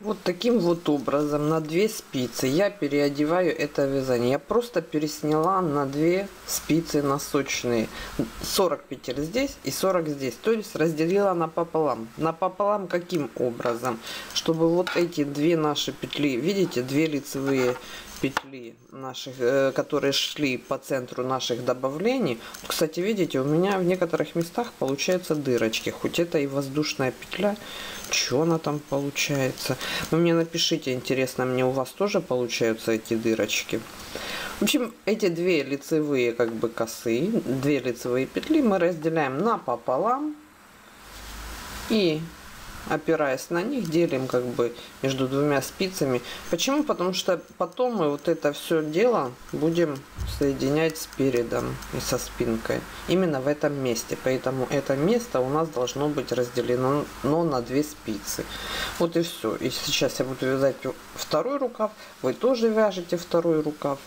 Вот таким вот образом на две спицы я переодеваю это вязание. Я просто пересняла на две спицы носочные. 40 петель здесь и 40 здесь. То есть разделила на пополам. На пополам каким образом? Чтобы вот эти две наши петли, видите, две лицевые петли наших, э, которые шли по центру наших добавлений. Кстати, видите, у меня в некоторых местах получаются дырочки. Хоть это и воздушная петля, что она там получается. Вы мне напишите, интересно, мне у вас тоже получаются эти дырочки. В общем, эти две лицевые как бы косы, две лицевые петли мы разделяем напополам. И опираясь на них, делим как бы между двумя спицами. Почему? Потому что потом мы вот это все дело будем соединять с передом и со спинкой. Именно в этом месте. Поэтому это место у нас должно быть разделено но на две спицы. Вот и все. И сейчас я буду вязать второй рукав. Вы тоже вяжете второй рукав.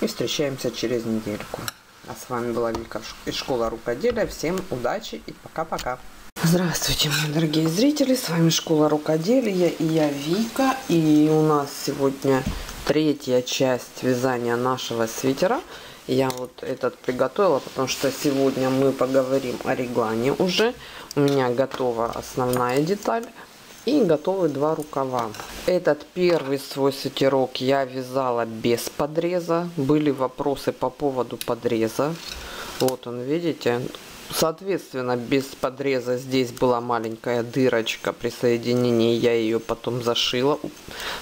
И встречаемся через недельку. А с вами была Вика из школы рукоделия. Всем удачи и пока-пока. Здравствуйте, мои дорогие зрители, с вами Школа Рукоделия и я Вика. И у нас сегодня третья часть вязания нашего свитера. Я вот этот приготовила, потому что сегодня мы поговорим о реглане уже. У меня готова основная деталь и готовы два рукава. Этот первый свой свитерок я вязала без подреза. Были вопросы по поводу подреза. Вот он, видите, Соответственно, без подреза здесь была маленькая дырочка при соединении. Я ее потом зашила,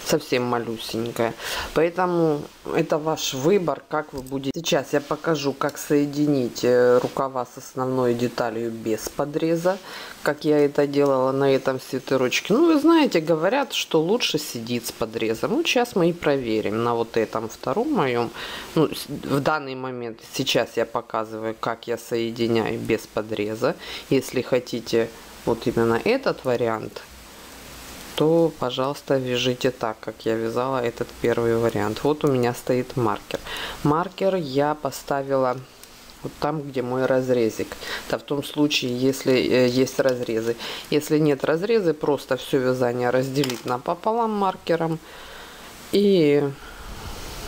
совсем малюсенькая. Поэтому это ваш выбор, как вы будете. Сейчас я покажу, как соединить э, рукава с основной деталью без подреза, как я это делала на этом свитерочке. Ну, вы знаете, говорят, что лучше сидит с подрезом. Ну, сейчас мы и проверим на вот этом втором моем. Ну, в данный момент, сейчас я показываю, как я соединяю без подреза. Если хотите вот именно этот вариант, то, пожалуйста, вяжите так, как я вязала этот первый вариант. Вот у меня стоит маркер. Маркер я поставила вот там, где мой разрезик. Это в том случае, если э, есть разрезы. Если нет разрезы, просто все вязание разделить напополам маркером. И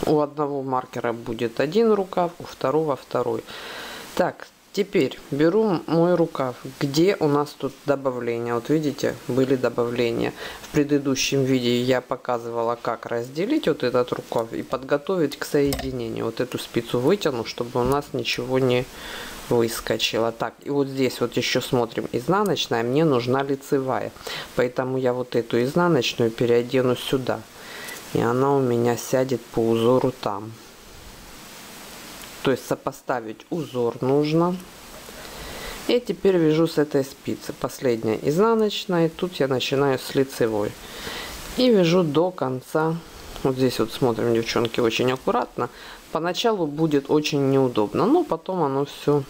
у одного маркера будет один рукав, у второго второй. Так, Теперь беру мой рукав. Где у нас тут добавления? Вот видите, были добавления. В предыдущем видео я показывала, как разделить вот этот рукав и подготовить к соединению. Вот эту спицу вытяну, чтобы у нас ничего не выскочило. Так, и вот здесь вот еще смотрим изнаночная. Мне нужна лицевая. Поэтому я вот эту изнаночную переодену сюда. И она у меня сядет по узору там. То есть сопоставить узор нужно. И теперь вяжу с этой спицы. Последняя изнаночная. Тут я начинаю с лицевой. И вяжу до конца. Вот здесь вот смотрим, девчонки, очень аккуратно. Поначалу будет очень неудобно, но потом оно все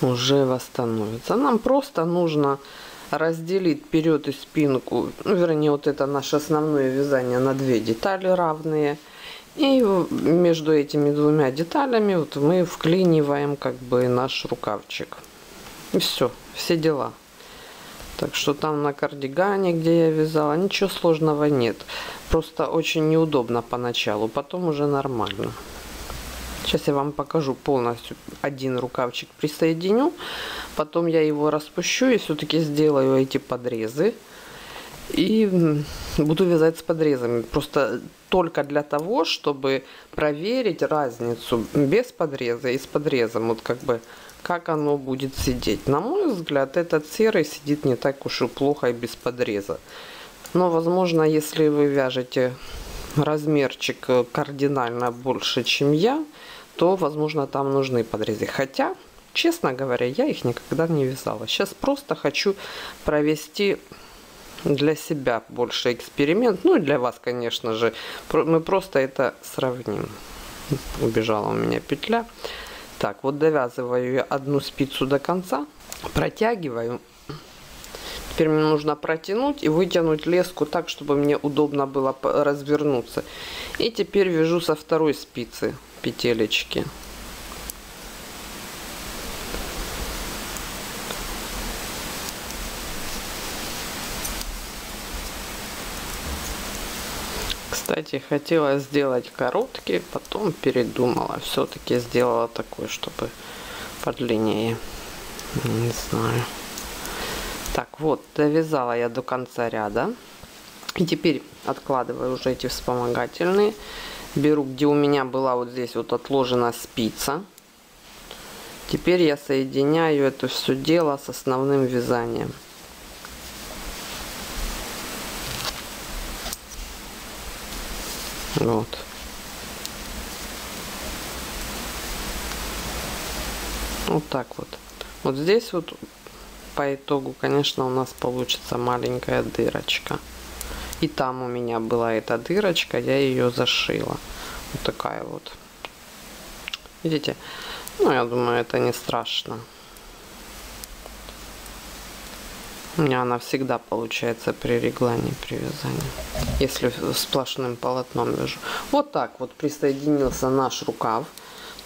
уже восстановится. Нам просто нужно разделить вперед и спинку, ну, вернее, вот это наше основное вязание на две детали равные – и между этими двумя деталями вот мы вклиниваем как бы наш рукавчик. И все, все дела. Так что там на кардигане, где я вязала, ничего сложного нет. Просто очень неудобно поначалу, потом уже нормально. Сейчас я вам покажу полностью один рукавчик присоединю. Потом я его распущу и все-таки сделаю эти подрезы. И буду вязать с подрезами. Просто только для того, чтобы проверить разницу без подреза и с подрезом. Вот как бы как оно будет сидеть. На мой взгляд, этот серый сидит не так уж и плохо и без подреза. Но, возможно, если вы вяжете размерчик кардинально больше, чем я, то, возможно, там нужны подрезы. Хотя, честно говоря, я их никогда не вязала. Сейчас просто хочу провести для себя больше эксперимент. Ну и для вас, конечно же. Мы просто это сравним. Убежала у меня петля. Так, вот довязываю я одну спицу до конца. Протягиваю. Теперь мне нужно протянуть и вытянуть леску так, чтобы мне удобно было развернуться. И теперь вяжу со второй спицы петелечки. Кстати, хотела сделать короткий, потом передумала. Все-таки сделала такой, чтобы подлиннее. Не знаю. Так, вот, довязала я до конца ряда. И теперь откладываю уже эти вспомогательные. Беру, где у меня была вот здесь вот отложена спица. Теперь я соединяю это все дело с основным вязанием. Вот. Вот так вот. Вот здесь вот по итогу, конечно, у нас получится маленькая дырочка. И там у меня была эта дырочка, я ее зашила. Вот такая вот. Видите? Ну, я думаю, это не страшно. У меня она всегда получается при реглане, при вязании. Если сплошным полотном вяжу. Вот так вот присоединился наш рукав.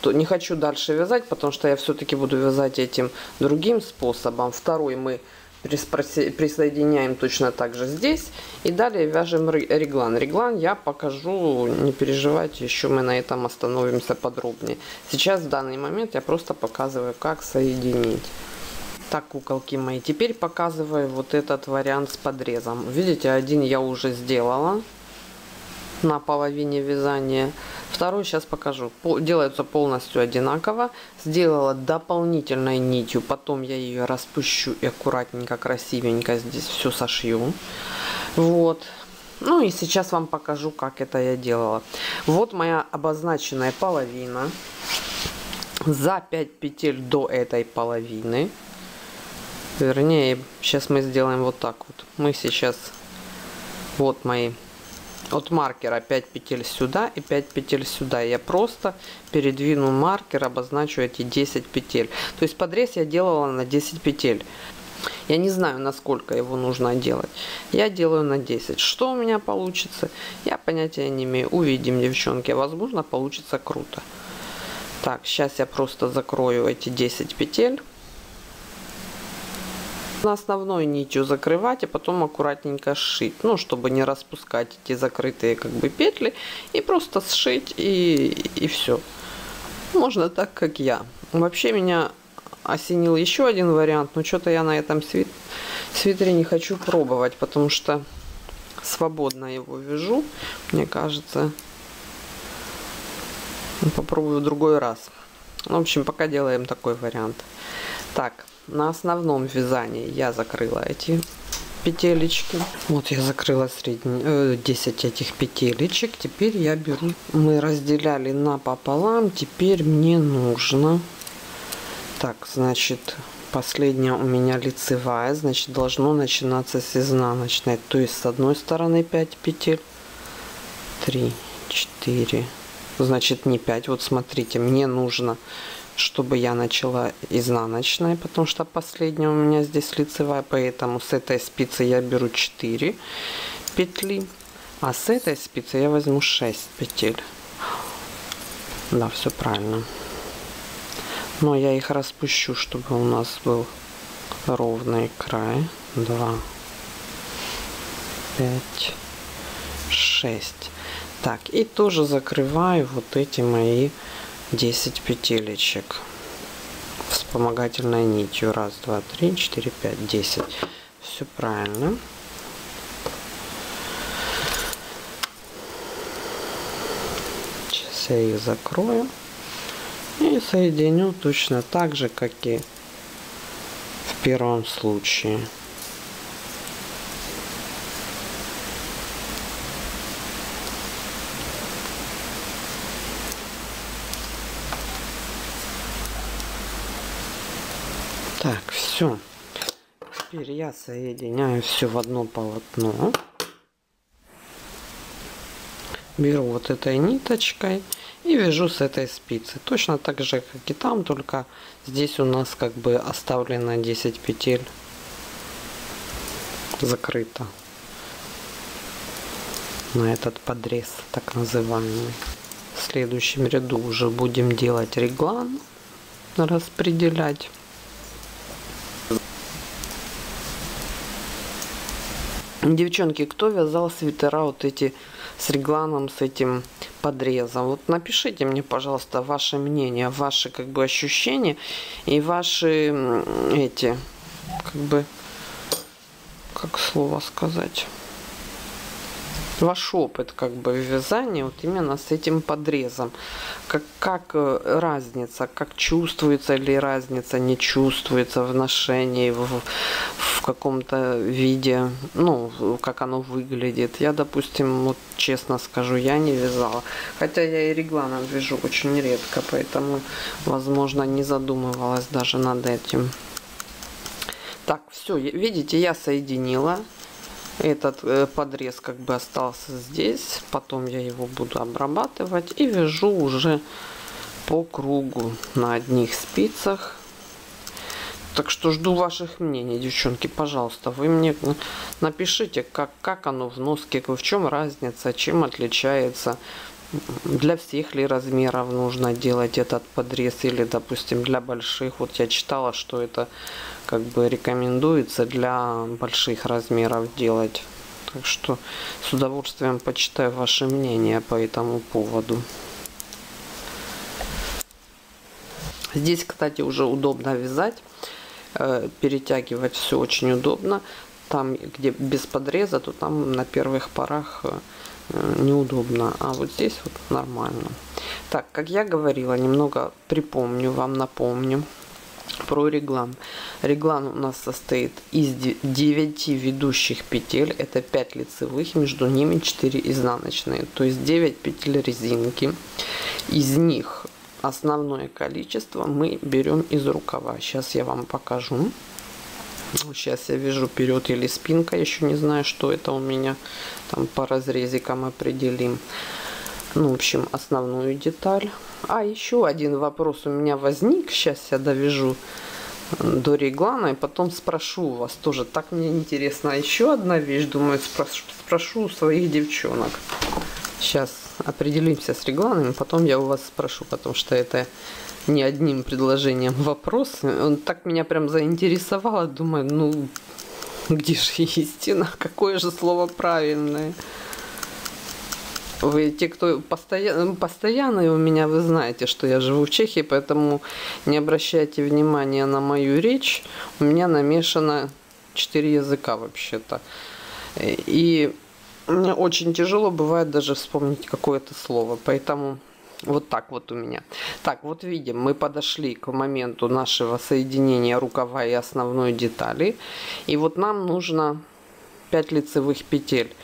То не хочу дальше вязать, потому что я все-таки буду вязать этим другим способом. Второй мы присоединяем точно так же здесь. И далее вяжем реглан. Реглан я покажу, не переживайте, еще мы на этом остановимся подробнее. Сейчас в данный момент я просто показываю, как соединить. Так, куколки мои, теперь показываю вот этот вариант с подрезом. Видите, один я уже сделала на половине вязания. Второй сейчас покажу. Делается полностью одинаково. Сделала дополнительной нитью. Потом я ее распущу и аккуратненько, красивенько здесь все сошью. Вот. Ну и сейчас вам покажу, как это я делала. Вот моя обозначенная половина. За 5 петель до этой половины Вернее, сейчас мы сделаем вот так вот. Мы сейчас, вот мои, от маркера 5 петель сюда и 5 петель сюда. Я просто передвину маркер, обозначу эти 10 петель. То есть подрез я делала на 10 петель. Я не знаю, насколько его нужно делать. Я делаю на 10. Что у меня получится, я понятия не имею. Увидим, девчонки. Возможно, получится круто. Так, сейчас я просто закрою эти 10 петель на основной нитью закрывать, а потом аккуратненько сшить. Ну, чтобы не распускать эти закрытые как бы петли. И просто сшить и, и все. Можно так, как я. Вообще меня осенил еще один вариант, но что-то я на этом свит... свитере не хочу пробовать, потому что свободно его вяжу. Мне кажется, попробую в другой раз. В общем, пока делаем такой вариант. Так, на основном вязании я закрыла эти петелечки. Вот я закрыла средний, э, 10 этих петелечек. Теперь я беру, мы разделяли на пополам. Теперь мне нужно, так, значит, последняя у меня лицевая, значит, должно начинаться с изнаночной. То есть с одной стороны 5 петель, 3, 4, значит не 5. Вот смотрите, мне нужно чтобы я начала изнаночной, потому что последняя у меня здесь лицевая, поэтому с этой спицы я беру 4 петли, а с этой спицы я возьму 6 петель. Да, все правильно. Но я их распущу, чтобы у нас был ровный край. 2, 5, 6. Так, и тоже закрываю вот эти мои 10 петелечек вспомогательной нитью. Раз, два, три, четыре, пять, десять. Все правильно. Сейчас я их закрою. И соединю точно так же, как и в первом случае. Так, все. Теперь я соединяю все в одно полотно. Беру вот этой ниточкой и вяжу с этой спицы. Точно так же, как и там, только здесь у нас как бы оставлено 10 петель закрыто на этот подрез, так называемый. В следующем ряду уже будем делать реглан, распределять. Девчонки, кто вязал свитера вот эти с регланом, с этим подрезом? Вот напишите мне, пожалуйста, ваше мнение, ваши как бы ощущения и ваши эти, как бы, как слово сказать ваш опыт как бы в вязании вот именно с этим подрезом. Как, как э, разница, как чувствуется ли разница, не чувствуется в ношении, в, в каком-то виде, ну, как оно выглядит. Я, допустим, вот честно скажу, я не вязала. Хотя я и регланом вяжу очень редко, поэтому, возможно, не задумывалась даже над этим. Так, все, видите, я соединила Этот э, подрез как бы остался здесь. Потом я его буду обрабатывать и вяжу уже по кругу на одних спицах. Так что жду ваших мнений, девчонки, пожалуйста. Вы мне напишите, как, как оно в носке, в чем разница, чем отличается. Для всех ли размеров нужно делать этот подрез или, допустим, для больших. Вот я читала, что это как бы рекомендуется для больших размеров делать. Так что с удовольствием почитаю ваше мнение по этому поводу. Здесь, кстати, уже удобно вязать, э, перетягивать все очень удобно. Там, где без подреза, то там на первых порах э, неудобно. А вот здесь вот нормально. Так, как я говорила, немного припомню вам, напомню про реглан. Реглан у нас состоит из 9 ведущих петель, это 5 лицевых, между ними 4 изнаночные, то есть 9 петель резинки. Из них основное количество мы берем из рукава. Сейчас я вам покажу. Сейчас я вяжу вперед или спинка, еще не знаю, что это у меня. Там по разрезикам определим. Ну, в общем, основную деталь. А, еще один вопрос у меня возник. Сейчас я довяжу до реглана и потом спрошу у вас тоже. Так мне интересно. Еще одна вещь, думаю, спрошу, спрошу у своих девчонок. Сейчас определимся с регланом, потом я у вас спрошу, потому что это не одним предложением вопрос. Он так меня прям заинтересовало. Думаю, ну, где же истина? Какое же слово правильное? Вы те, кто постоянно, постоянные у меня, вы знаете, что я живу в Чехии, поэтому не обращайте внимания на мою речь. У меня намешано четыре языка вообще-то. И мне очень тяжело бывает даже вспомнить какое-то слово. Поэтому вот так вот у меня. Так, вот видим, мы подошли к моменту нашего соединения рукава и основной детали. И вот нам нужно 5 лицевых петель.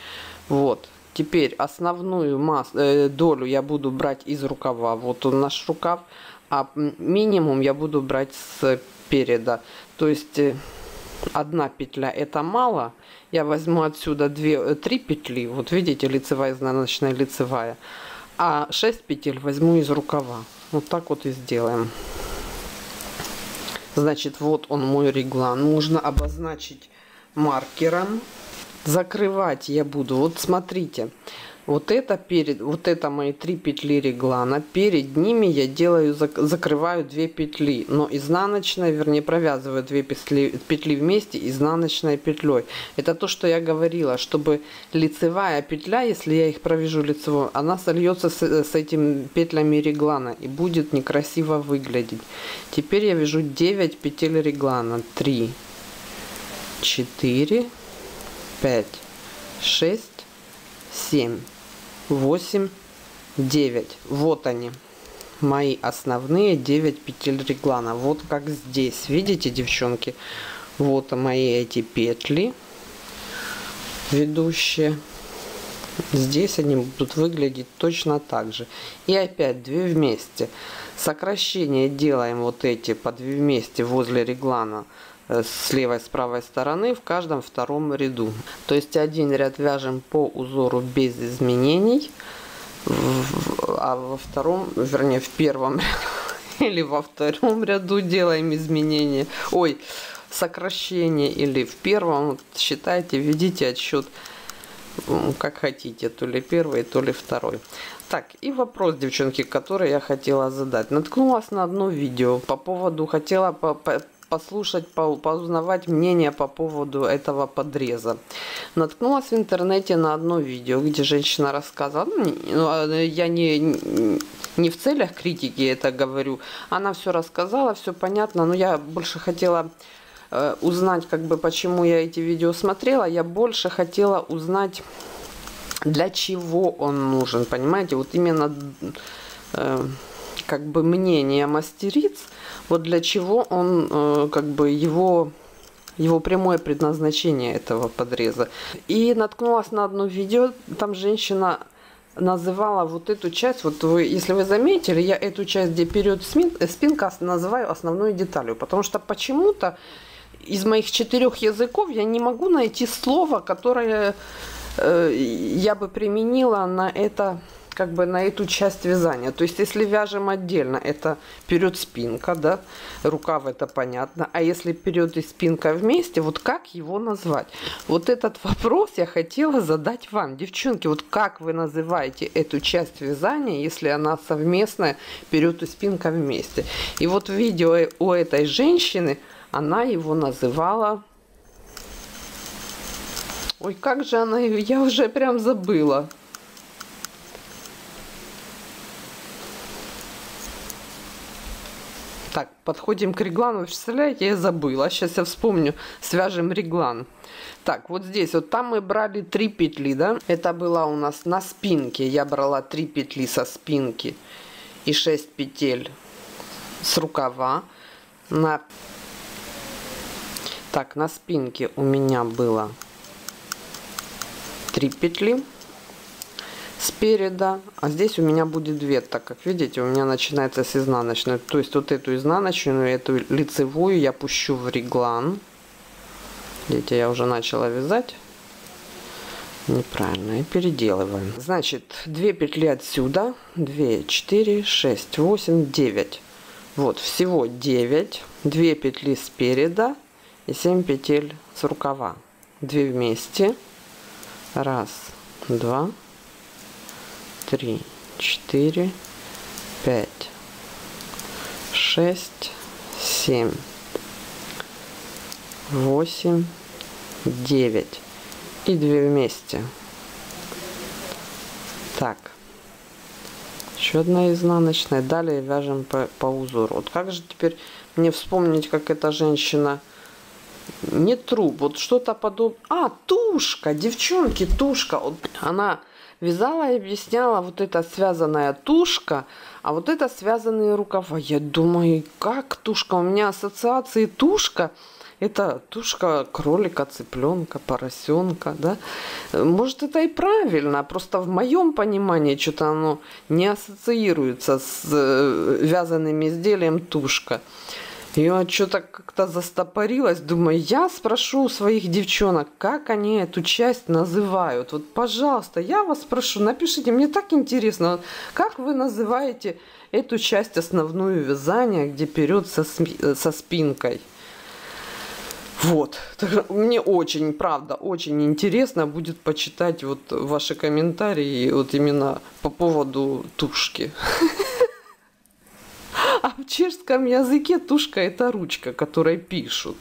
Вот. Теперь основную масс, э, долю я буду брать из рукава. Вот он наш рукав. А минимум я буду брать с переда. То есть э, одна петля это мало. Я возьму отсюда две, э, три петли. Вот видите, лицевая, изнаночная, лицевая. А 6 петель возьму из рукава. Вот так вот и сделаем. Значит, вот он мой реглан. Нужно обозначить маркером. Закрывать я буду. Вот смотрите. Вот это перед, вот это мои три петли реглана. Перед ними я делаю, закрываю две петли, но изнаночной, вернее, провязываю две петли, петли вместе изнаночной петлей. Это то, что я говорила, чтобы лицевая петля, если я их провяжу лицевой, она сольется с, с этими петлями реглана и будет некрасиво выглядеть. Теперь я вяжу 9 петель реглана. 3, 4, 5, 6, 7, 8, 9. Вот они, мои основные 9 петель реглана. Вот как здесь, видите, девчонки? Вот мои эти петли ведущие. Здесь они будут выглядеть точно так же. И опять 2 вместе. Сокращение делаем вот эти по 2 вместе возле реглана с левой, с правой стороны в каждом втором ряду. То есть один ряд вяжем по узору без изменений, а во втором, вернее в первом или во втором ряду делаем изменения. Ой, сокращение или в первом, считайте, ведите отсчет как хотите, то ли первый, то ли второй. Так, и вопрос, девчонки, который я хотела задать. Наткнулась на одно видео по поводу, хотела по, по, послушать, поузнавать мнение по поводу этого подреза. Наткнулась в интернете на одно видео, где женщина рассказывала, ну, а, я не, не в целях критики это говорю, она все рассказала, все понятно, но я больше хотела э, узнать, как бы, почему я эти видео смотрела, я больше хотела узнать, для чего он нужен, понимаете, вот именно э, как бы мнение мастериц, вот для чего он, э, как бы его его прямое предназначение этого подреза. И наткнулась на одно видео, там женщина называла вот эту часть, вот вы, если вы заметили, я эту часть, где вперед спинка, называю основной деталью, потому что почему-то из моих четырех языков я не могу найти слово, которое э, я бы применила на это как бы на эту часть вязания. То есть, если вяжем отдельно, это вперед спинка, да, рукав это понятно. А если вперед и спинка вместе, вот как его назвать? Вот этот вопрос я хотела задать вам, девчонки. Вот как вы называете эту часть вязания, если она совместная, вперед и спинка вместе? И вот видео у этой женщины она его называла Ой, как же она, я уже прям забыла. Так, подходим к реглану. Представляете, я забыла. Сейчас я вспомню. Свяжем реглан. Так, вот здесь, вот там мы брали три петли, да? Это была у нас на спинке. Я брала три петли со спинки и 6 петель с рукава. На... Так, на спинке у меня было три петли спереда, а здесь у меня будет две, так как видите, у меня начинается с изнаночной. То есть вот эту изнаночную, эту лицевую я пущу в реглан. Видите, я уже начала вязать. Неправильно, и переделываем. Значит, 2 петли отсюда, 2, 4, 6, 8, 9. Вот, всего 9, 2 петли спереда и 7 петель с рукава. 2 вместе. Раз, два, три, четыре, пять, шесть, семь, восемь, девять и две вместе. Так. Еще одна изнаночная. Далее вяжем по, по узору. Вот как же теперь мне вспомнить, как эта женщина... Не труп, вот что-то подобное. А, тушка, девчонки, тушка. Вот она вязала и объясняла вот эта связанная тушка, а вот это связанные рукава. Я думаю, как тушка? У меня ассоциации тушка. Это тушка кролика, цыпленка, поросенка, да? Может, это и правильно, просто в моем понимании что-то оно не ассоциируется с э, вязаным изделием тушка. Я что-то как-то застопорилась. Думаю, я спрошу у своих девчонок, как они эту часть называют. Вот, пожалуйста, я вас прошу, напишите. Мне так интересно, как вы называете эту часть основную вязания, где вперед со, со спинкой. Вот. Мне очень, правда, очень интересно будет почитать вот ваши комментарии вот именно по поводу тушки. А в чешском языке тушка это ручка, которой пишут.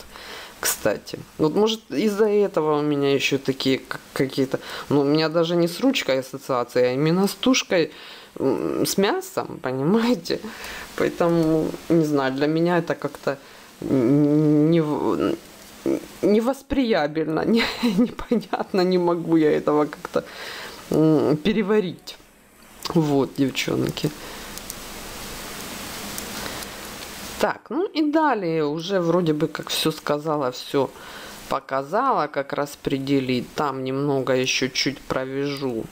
Кстати, вот может из-за этого у меня еще такие какие-то, ну у меня даже не с ручкой ассоциация, а именно с тушкой, с мясом, понимаете? Поэтому, не знаю, для меня это как-то не, невосприябельно, не, непонятно, не могу я этого как-то переварить. Вот, девчонки. Так, ну и далее уже вроде бы как все сказала, все показала, как распределить. Там немного еще чуть провяжу.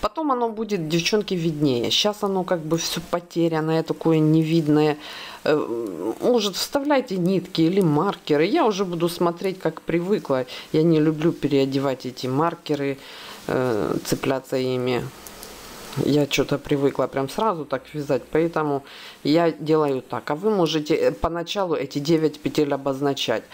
Потом оно будет, девчонки, виднее. Сейчас оно как бы все потерянное, такое невидное. Э, может, вставляйте нитки или маркеры. Я уже буду смотреть, как привыкла. Я не люблю переодевать эти маркеры, э, цепляться ими я что-то привыкла прям сразу так вязать, поэтому я делаю так. А вы можете э, поначалу эти 9 петель обозначать,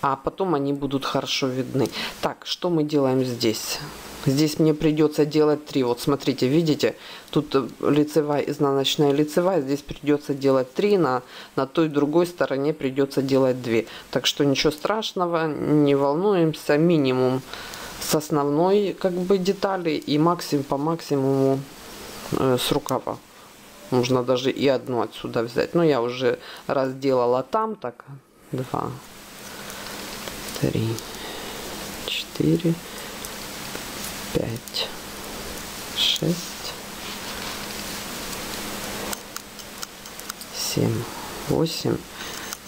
а потом они будут хорошо видны. Так, что мы делаем здесь? Здесь мне придется делать 3. Вот смотрите, видите, тут э, лицевая, изнаночная лицевая. Здесь придется делать 3, на, на той другой стороне придется делать 2. Так что ничего страшного, не волнуемся. Минимум с основной как бы детали и максимум по максимуму э, с рукава. Можно даже и одну отсюда взять. Но я уже разделала там так. Два, три, четыре, пять, шесть, семь, восемь,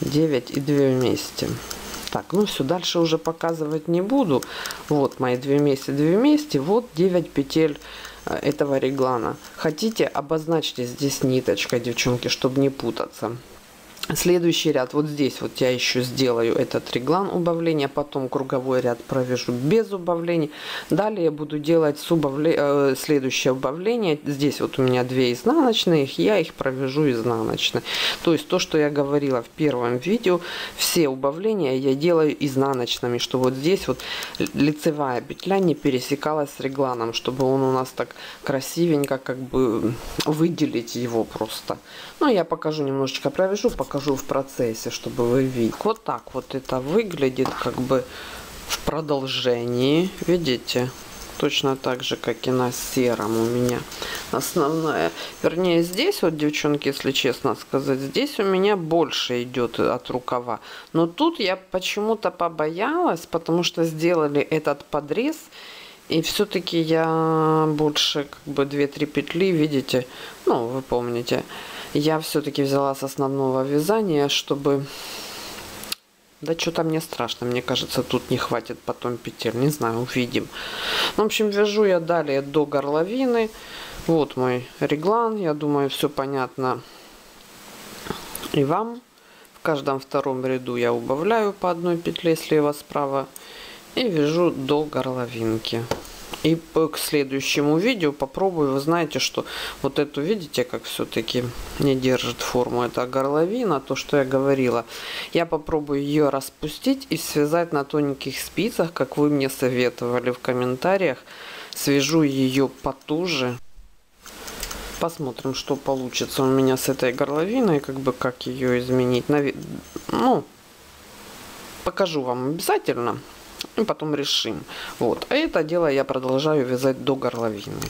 девять и две вместе. Так, ну все, дальше уже показывать не буду. Вот мои две вместе, две вместе. Вот 9 петель э, этого реглана. Хотите, обозначьте здесь ниточкой, девчонки, чтобы не путаться. Следующий ряд, вот здесь вот я еще сделаю этот реглан убавления, потом круговой ряд провяжу без убавлений. Далее буду делать с убавле... э, следующее убавление. Здесь вот у меня две изнаночные, я их провяжу изнаночной. То есть то, что я говорила в первом видео, все убавления я делаю изнаночными, что вот здесь вот лицевая петля не пересекалась с регланом, чтобы он у нас так красивенько как бы выделить его просто. Ну, я покажу немножечко провяжу, покажу покажу в процессе, чтобы вы видели. Вот так вот это выглядит как бы в продолжении. Видите? Точно так же, как и на сером у меня основная. Вернее, здесь вот, девчонки, если честно сказать, здесь у меня больше идет от рукава. Но тут я почему-то побоялась, потому что сделали этот подрез. И все-таки я больше как бы 2-3 петли, видите, ну, вы помните, я все-таки взяла с основного вязания, чтобы... Да что-то мне страшно, мне кажется, тут не хватит потом петель, не знаю, увидим. Ну, в общем, вяжу я далее до горловины. Вот мой реглан, я думаю, все понятно и вам. В каждом втором ряду я убавляю по одной петле слева-справа и вяжу до горловинки. И к следующему видео попробую. Вы знаете, что вот эту, видите, как все-таки не держит форму. Это горловина, то, что я говорила. Я попробую ее распустить и связать на тоненьких спицах, как вы мне советовали в комментариях. Свяжу ее потуже. Посмотрим, что получится у меня с этой горловиной, как бы как ее изменить. Ну, покажу вам обязательно и потом решим. Вот. А это дело я продолжаю вязать до горловины.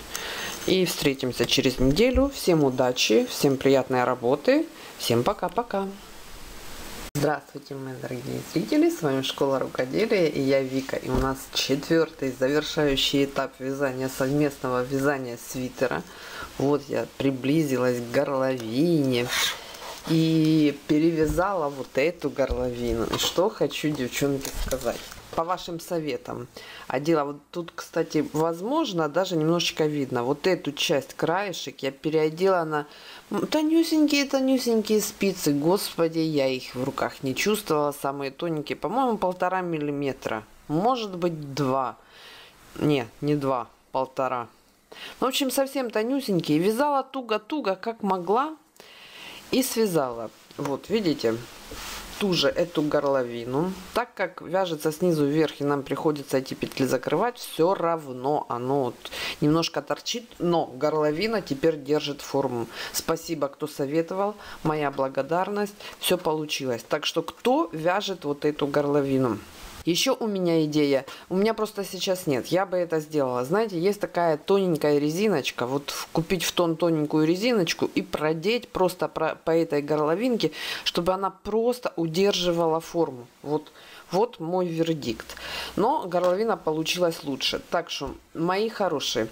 И встретимся через неделю. Всем удачи, всем приятной работы. Всем пока-пока. Здравствуйте, мои дорогие зрители, с вами Школа Рукоделия и я Вика. И у нас четвертый завершающий этап вязания совместного вязания свитера. Вот я приблизилась к горловине и перевязала вот эту горловину. И что хочу, девчонки, сказать по вашим советам одела. Вот тут, кстати, возможно, даже немножечко видно. Вот эту часть, краешек, я переодела на тонюсенькие-тонюсенькие спицы. Господи, я их в руках не чувствовала. Самые тоненькие, по-моему, полтора миллиметра. Может быть, два. Не, не два, полтора. В общем, совсем тонюсенькие. Вязала туго-туго, как могла. И связала. Вот, видите? Ту же эту горловину. Так как вяжется снизу вверх и нам приходится эти петли закрывать, все равно оно вот немножко торчит, но горловина теперь держит форму. Спасибо, кто советовал, моя благодарность, все получилось. Так что кто вяжет вот эту горловину? Еще у меня идея, у меня просто сейчас нет, я бы это сделала. Знаете, есть такая тоненькая резиночка, вот купить в тон тоненькую резиночку и продеть просто про, по этой горловинке, чтобы она просто удерживала форму. Вот, вот мой вердикт. Но горловина получилась лучше. Так что, мои хорошие,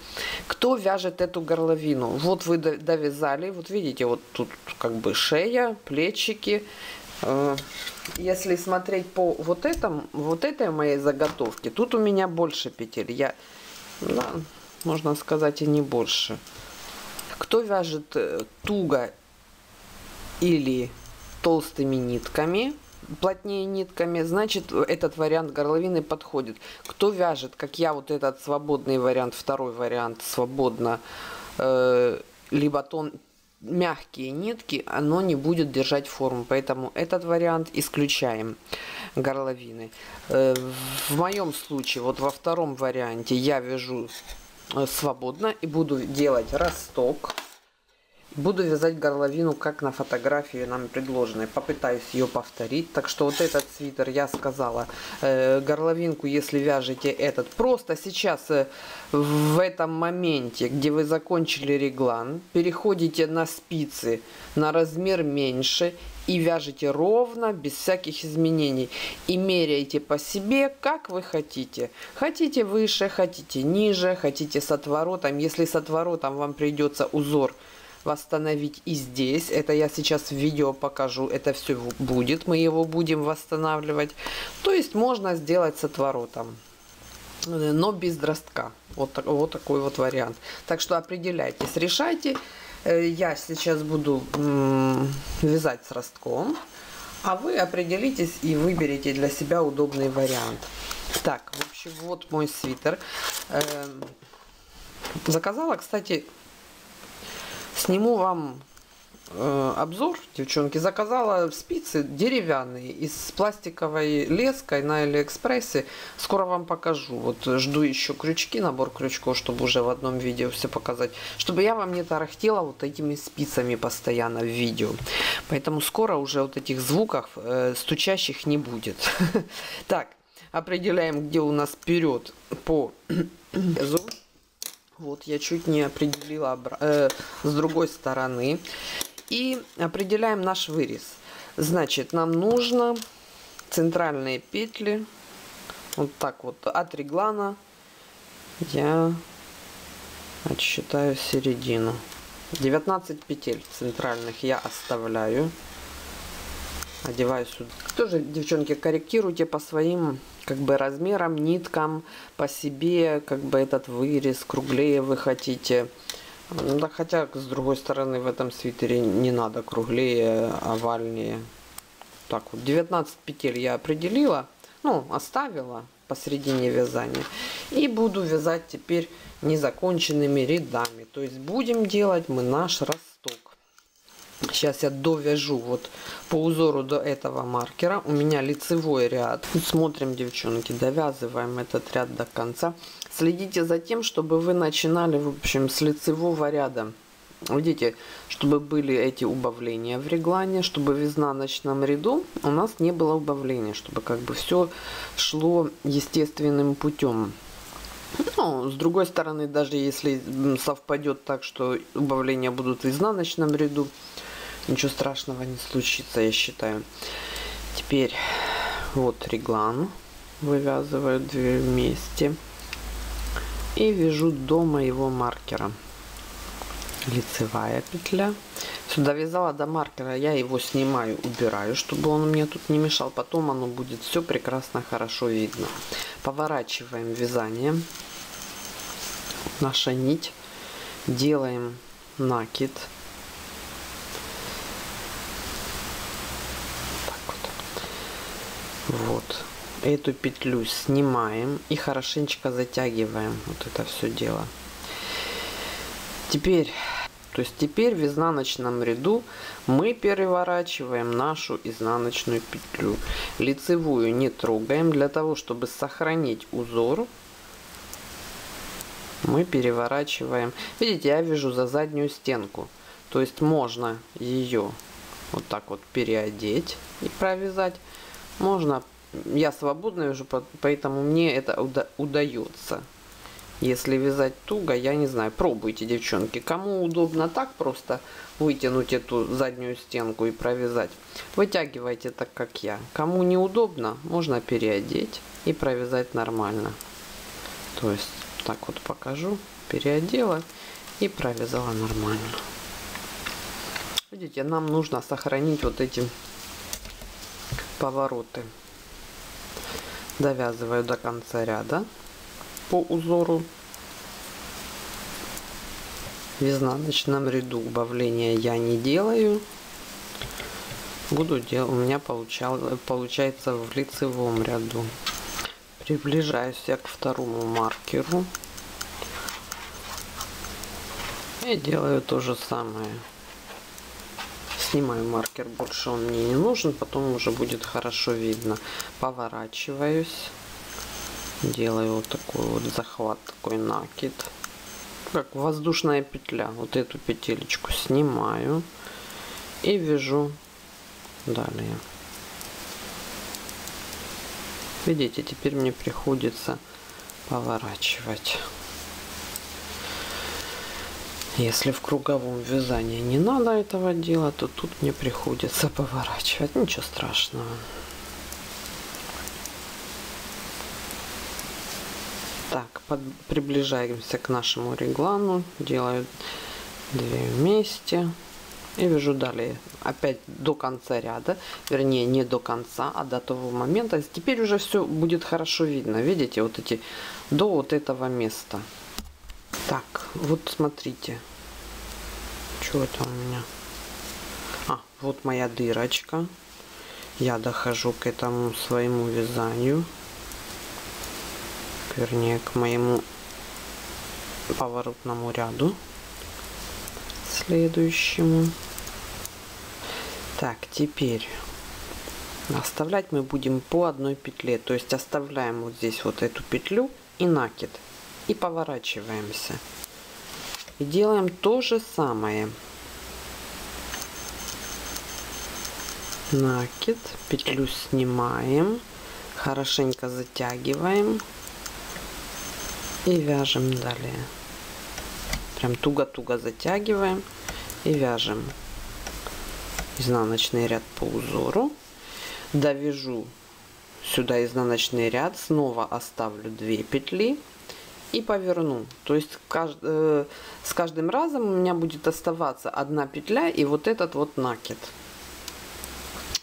кто вяжет эту горловину? Вот вы довязали, вот видите, вот тут как бы шея, плечики, если смотреть по вот этому, вот этой моей заготовке, тут у меня больше петель. Я, да, можно сказать и не больше. Кто вяжет э, туго или толстыми нитками, плотнее нитками, значит этот вариант горловины подходит. Кто вяжет, как я, вот этот свободный вариант, второй вариант свободно, э, либо тон, мягкие нитки, оно не будет держать форму. Поэтому этот вариант исключаем горловины. Э, в моем случае, вот во втором варианте я вяжу э, свободно и буду делать росток. Буду вязать горловину, как на фотографии нам предложенной. Попытаюсь ее повторить. Так что вот этот свитер, я сказала, э, горловинку, если вяжете этот, просто сейчас э, в этом моменте, где вы закончили реглан, переходите на спицы на размер меньше и вяжете ровно, без всяких изменений. И меряете по себе, как вы хотите. Хотите выше, хотите ниже, хотите с отворотом. Если с отворотом вам придется узор восстановить и здесь. Это я сейчас в видео покажу. Это все будет. Мы его будем восстанавливать. То есть можно сделать с отворотом. Но без дростка. Вот, вот такой вот вариант. Так что определяйтесь, решайте. Э, я сейчас буду вязать с ростком, а вы определитесь и выберите для себя удобный вариант. Так, в общем, вот мой свитер. Эм, заказала, кстати, сниму вам Э, обзор, девчонки, заказала спицы деревянные из пластиковой леской на Алиэкспрессе. Скоро вам покажу. Вот жду еще крючки, набор крючков, чтобы уже в одном видео все показать. Чтобы я вам не тарахтела вот этими спицами постоянно в видео. Поэтому скоро уже вот этих звуков э, стучащих не будет. Так, определяем, где у нас вперед по Вот, я чуть не определила э, с другой стороны. И определяем наш вырез. Значит, нам нужно центральные петли. Вот так вот от реглана я отсчитаю середину. 19 петель центральных я оставляю. Одеваю сюда. Тоже, девчонки, корректируйте по своим как бы размерам, ниткам, по себе, как бы этот вырез, круглее вы хотите. Ну да, хотя, с другой стороны, в этом свитере не надо круглее, овальнее. Так вот, 19 петель я определила, ну, оставила посередине вязания. И буду вязать теперь незаконченными рядами. То есть будем делать мы наш росток. Сейчас я довяжу вот по узору до этого маркера. У меня лицевой ряд. Смотрим, девчонки, довязываем этот ряд до конца. Следите за тем, чтобы вы начинали, в общем, с лицевого ряда. Видите, чтобы были эти убавления в реглане, чтобы в изнаночном ряду у нас не было убавления, чтобы как бы все шло естественным путем. Ну, с другой стороны, даже если совпадет так, что убавления будут в изнаночном ряду, ничего страшного не случится, я считаю. Теперь вот реглан вывязываю две вместе и вяжу до моего маркера. Лицевая петля. Сюда вязала до маркера я его снимаю убираю чтобы он мне тут не мешал. Потом оно будет все прекрасно хорошо видно. Поворачиваем вязание. Наша нить. Делаем накид вот. эту петлю снимаем и хорошенечко затягиваем вот это все дело. Теперь то есть теперь в изнаночном ряду мы переворачиваем нашу изнаночную петлю. Лицевую не трогаем. Для того чтобы сохранить узор мы переворачиваем. Видите я вяжу за заднюю стенку. То есть можно ее вот так вот переодеть и провязать можно я свободная уже, поэтому мне это уда удается. Если вязать туго, я не знаю, пробуйте, девчонки. Кому удобно так просто вытянуть эту заднюю стенку и провязать, вытягивайте так, как я. Кому неудобно, можно переодеть и провязать нормально. То есть, так вот покажу, переодела и провязала нормально. Видите, нам нужно сохранить вот эти повороты. Довязываю до конца ряда по узору. В изнаночном ряду убавления я не делаю. Буду делать у меня получал, получается в лицевом ряду. Приближаюсь я к второму маркеру. И делаю то же самое снимаю маркер, больше он мне не нужен, потом уже будет хорошо видно. Поворачиваюсь, делаю вот такой вот захват, такой накид, как воздушная петля. Вот эту петелечку снимаю и вяжу далее. Видите, теперь мне приходится поворачивать. Если в круговом вязании не надо этого делать, то тут мне приходится поворачивать. Ничего страшного. Так, под, приближаемся к нашему реглану. Делаю две вместе. И вяжу далее. Опять до конца ряда. Вернее, не до конца, а до того момента. Теперь уже все будет хорошо видно. Видите, вот эти до вот этого места. Так, вот смотрите. что это у меня? А вот моя дырочка. Я дохожу к этому своему вязанию. Вернее к моему поворотному ряду. Следующему. Так теперь оставлять мы будем по одной петле. То есть оставляем вот здесь вот эту петлю и накид и поворачиваемся. И делаем то же самое. Накид петлю снимаем хорошенько затягиваем и вяжем далее. Прям туго-туго затягиваем и вяжем изнаночный ряд по узору. Довяжу сюда изнаночный ряд снова оставлю 2 петли и поверну то есть э, с каждым разом у меня будет оставаться одна петля и вот этот вот накид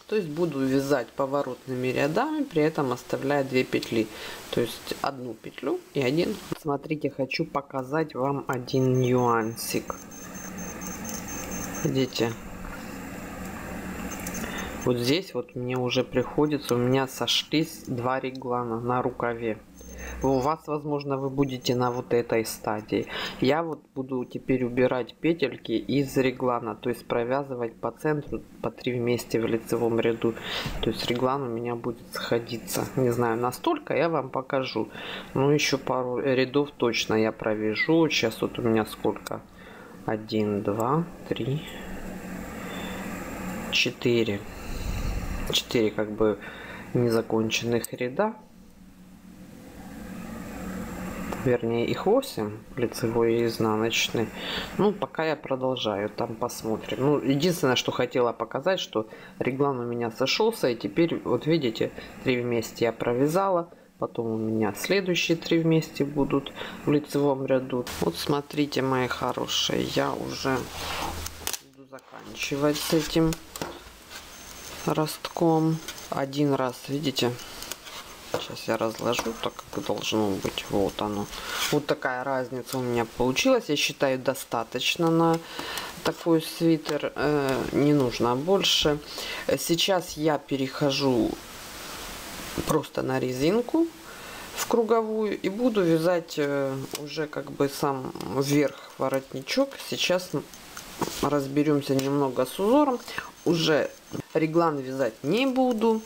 то есть буду вязать поворотными рядами, при этом оставляя 2 петли. То есть одну петлю и один. Смотрите, хочу показать вам один нюансик. Видите? Вот здесь вот мне уже приходится, у меня сошлись два реглана на рукаве у вас возможно вы будете на вот этой стадии. Я вот буду теперь убирать петельки из реглана то есть провязывать по центру по три вместе в лицевом ряду. То есть реглан у меня будет сходиться. Не знаю настолько я вам покажу. Ну еще пару рядов точно я провяжу. Сейчас вот у меня сколько? 1 2 3 4 4 как бы незаконченных ряда вернее их 8 лицевой и изнаночный. Ну пока я продолжаю там посмотрим. Ну единственное что хотела показать что реглан у меня сошелся и теперь вот видите три вместе я провязала потом у меня следующие три вместе будут в лицевом ряду. Вот смотрите мои хорошие я уже буду заканчивать с этим ростком. Один раз видите Сейчас я разложу так, как должно быть. Вот оно. Вот такая разница у меня получилась. Я считаю, достаточно на такой свитер. Э, не нужно больше. Сейчас я перехожу просто на резинку в круговую и буду вязать э, уже как бы сам вверх воротничок. Сейчас разберемся немного с узором. Уже реглан вязать не буду.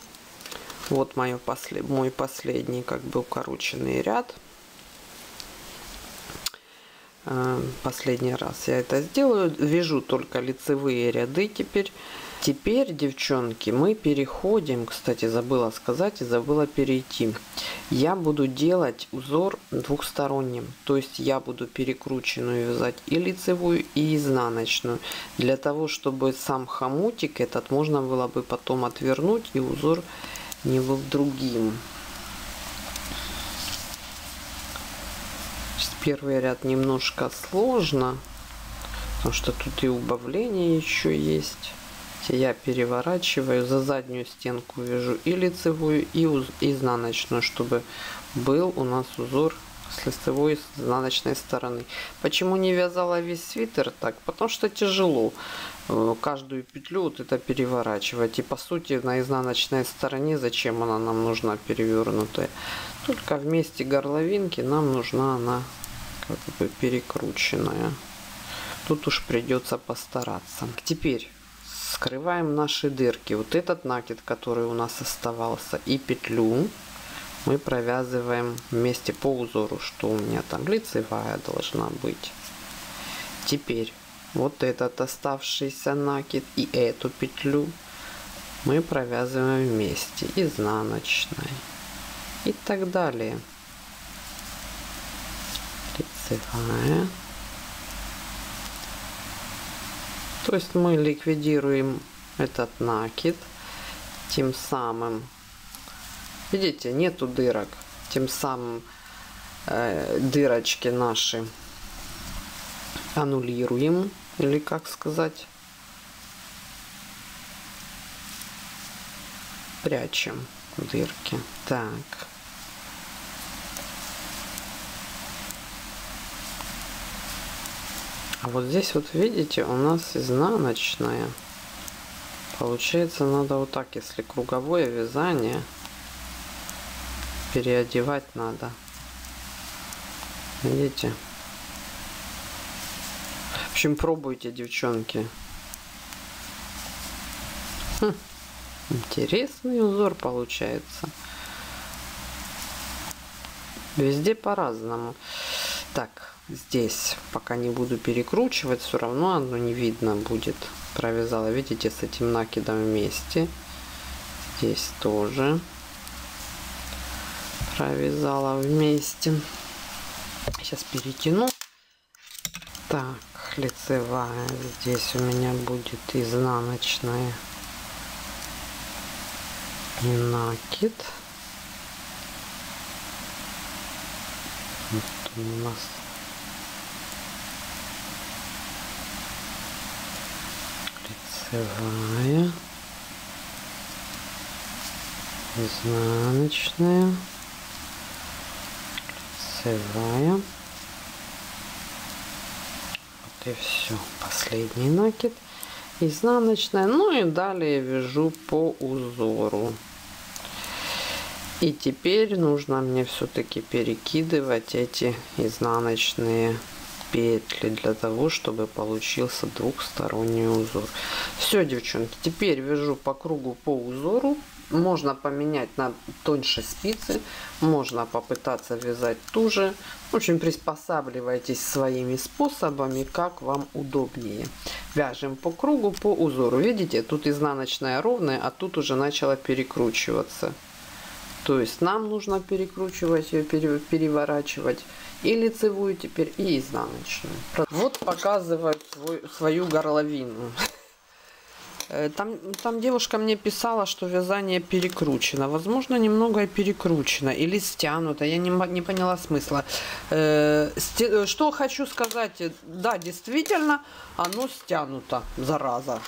Вот мое послед... мой последний как бы укороченный ряд. Э, последний раз я это сделаю. Вяжу только лицевые ряды теперь. Теперь, девчонки, мы переходим, кстати, забыла сказать и забыла перейти. Я буду делать узор двухсторонним, то есть я буду перекрученную вязать и лицевую, и изнаночную, для того, чтобы сам хомутик этот можно было бы потом отвернуть и узор не был другим. Первый ряд немножко сложно, потому что тут и убавление еще есть. Я переворачиваю, за заднюю стенку вяжу и лицевую, и изнаночную, чтобы был у нас узор с лицевой с изнаночной стороны. Почему не вязала весь свитер так? Потому что тяжело. Э, каждую петлю вот это переворачивать. И по сути на изнаночной стороне зачем она нам нужна перевернутая? Только вместе горловинки нам нужна она как бы перекрученная. Тут уж придется постараться. Теперь скрываем наши дырки. Вот этот накид, который у нас оставался, и петлю мы провязываем вместе по узору, что у меня там лицевая должна быть. Теперь вот этот оставшийся накид и эту петлю мы провязываем вместе изнаночной. И так далее. Лицевая. То есть мы ликвидируем этот накид тем самым видите нету дырок. Тем самым э, дырочки наши аннулируем или как сказать? Прячем дырки. Так. А вот здесь вот видите, у нас изнаночная. Получается, надо вот так, если круговое вязание, переодевать надо. Видите? В общем, пробуйте, девчонки. Хм, интересный узор получается. Везде по-разному. Так, здесь пока не буду перекручивать, все равно оно не видно будет. Провязала, видите, с этим накидом вместе. Здесь тоже провязала вместе. Сейчас перетяну. Так, лицевая. Здесь у меня будет изнаночная накид. Вот у нас лицевая, изнаночная, лицевая. Вот и все. Последний накид. Изнаночная. Ну и далее вяжу по узору. И теперь нужно мне все-таки перекидывать эти изнаночные петли для того, чтобы получился двухсторонний узор. Все, девчонки, теперь вяжу по кругу по узору. Можно поменять на тоньше спицы, можно попытаться вязать туже. В общем, приспосабливайтесь своими способами, как вам удобнее. Вяжем по кругу, по узору. Видите, тут изнаночная ровная, а тут уже начала перекручиваться. То есть нам нужно перекручивать ее, переворачивать и лицевую теперь, и изнаночную. Вот показываю свою горловину. Э, там, там девушка мне писала, что вязание перекручено. Возможно, немного и перекручено или стянуто. Я не, не поняла смысла. Э, сти, что хочу сказать. Да, действительно, оно стянуто, зараза.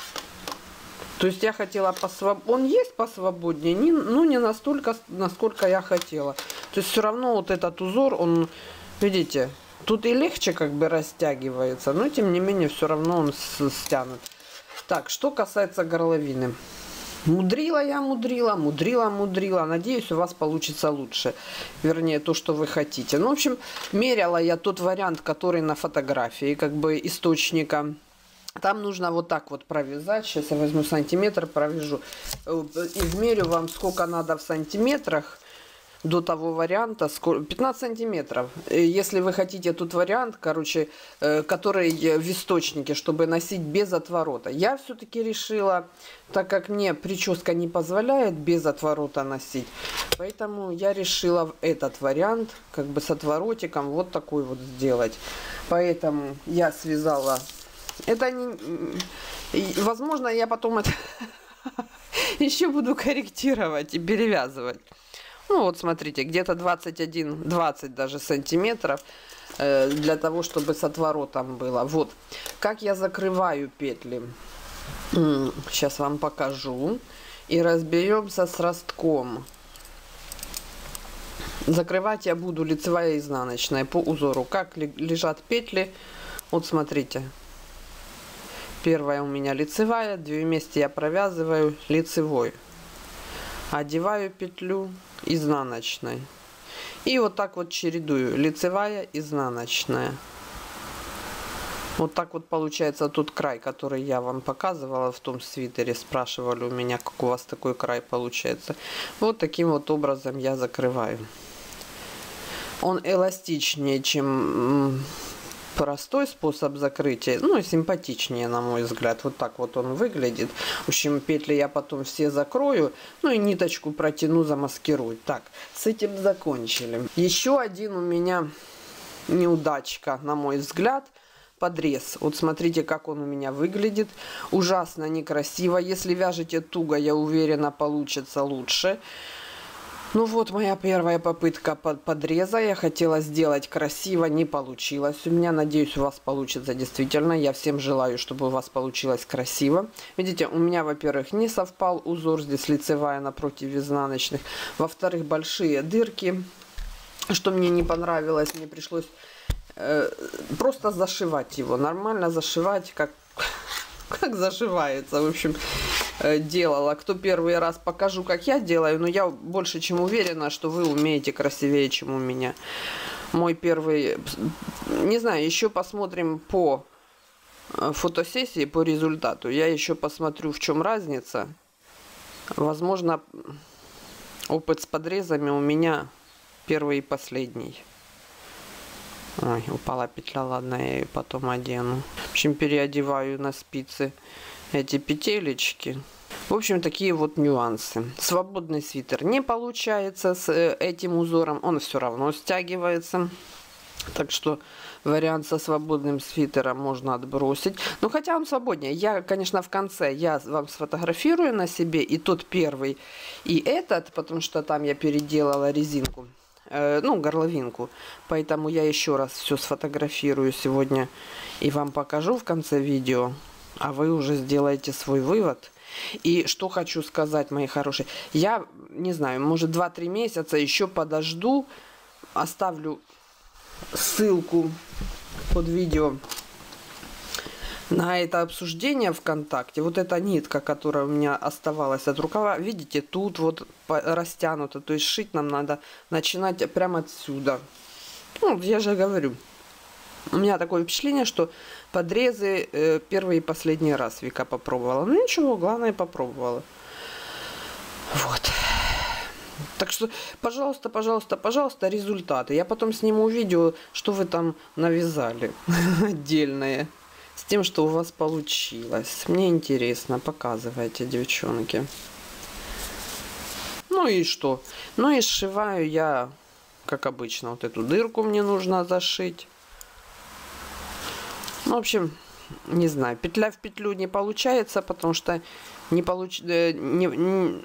То есть я хотела посвоб... Он есть посвободнее, не, ну не настолько, насколько я хотела. То есть все равно вот этот узор, он, видите, тут и легче как бы растягивается, но тем не менее все равно он стянут. Так, что касается горловины. Мудрила я, мудрила, мудрила, мудрила. Надеюсь, у вас получится лучше. Вернее, то, что вы хотите. Ну, в общем, меряла я тот вариант, который на фотографии, как бы источника там нужно вот так вот провязать. Сейчас я возьму сантиметр, провяжу. Э, измерю вам, сколько надо в сантиметрах до того варианта. 15 сантиметров. Э, если вы хотите тут вариант, короче, э, который в источнике, чтобы носить без отворота. Я все-таки решила, так как мне прическа не позволяет без отворота носить, поэтому я решила этот вариант, как бы с отворотиком, вот такой вот сделать. Поэтому я связала это не... Возможно, я потом это еще буду корректировать и перевязывать. Ну вот, смотрите, где-то 21-20 даже сантиметров э, для того, чтобы с отворотом было. Вот, как я закрываю петли. Сейчас вам покажу. И разберемся с ростком. Закрывать я буду лицевая и изнаночная по узору. Как лежат петли. Вот смотрите, Первая у меня лицевая, две вместе я провязываю лицевой. Одеваю петлю изнаночной. И вот так вот чередую. Лицевая, изнаночная. Вот так вот получается тот край, который я вам показывала в том свитере. Спрашивали у меня, как у вас такой край получается. Вот таким вот образом я закрываю. Он эластичнее, чем простой способ закрытия, ну и симпатичнее, на мой взгляд. Вот так вот он выглядит. В общем, петли я потом все закрою, ну и ниточку протяну, замаскирую. Так, с этим закончили. Еще один у меня неудачка, на мой взгляд подрез. Вот смотрите, как он у меня выглядит. Ужасно некрасиво. Если вяжете туго, я уверена, получится лучше. Ну вот моя первая попытка под подреза. Я хотела сделать красиво, не получилось. У меня, надеюсь, у вас получится действительно. Я всем желаю, чтобы у вас получилось красиво. Видите, у меня, во-первых, не совпал узор. Здесь лицевая напротив изнаночных. Во-вторых, большие дырки, что мне не понравилось. Мне пришлось э, просто зашивать его, нормально зашивать, как, как зашивается, в общем, э, делала. Кто первый раз покажу, как я делаю, но я больше чем уверена, что вы умеете красивее, чем у меня. Мой первый, не знаю, еще посмотрим по э, фотосессии, по результату. Я еще посмотрю, в чем разница. Возможно, опыт с подрезами у меня первый и последний. Ой, упала петля, ладно, я ее потом одену. В общем, переодеваю на спицы эти петелечки. В общем, такие вот нюансы. Свободный свитер не получается с э, этим узором, он все равно стягивается. Так что вариант со свободным свитером можно отбросить. Ну, хотя он свободнее. Я, конечно, в конце, я вам сфотографирую на себе и тот первый, и этот, потому что там я переделала резинку. Э, ну, горловинку. Поэтому я еще раз все сфотографирую сегодня и вам покажу в конце видео. А вы уже сделаете свой вывод. И что хочу сказать, мои хорошие. Я, не знаю, может 2-3 месяца еще подожду. Оставлю ссылку под видео на это обсуждение ВКонтакте, вот эта нитка, которая у меня оставалась от рукава, видите, тут вот растянута, то есть шить нам надо начинать прямо отсюда. Ну, я же говорю, у меня такое впечатление, что подрезы э, первый и последний раз Вика попробовала. Ну ничего, главное попробовала. Вот. Так что, пожалуйста, пожалуйста, пожалуйста, результаты. Я потом сниму видео, что вы там навязали отдельное с тем, что у вас получилось. Мне интересно, показывайте, девчонки. Ну и что? Ну и сшиваю я, как обычно, вот эту дырку мне нужно зашить. Ну, в общем, не знаю, петля в петлю не получается, потому что не, получ... Э, не,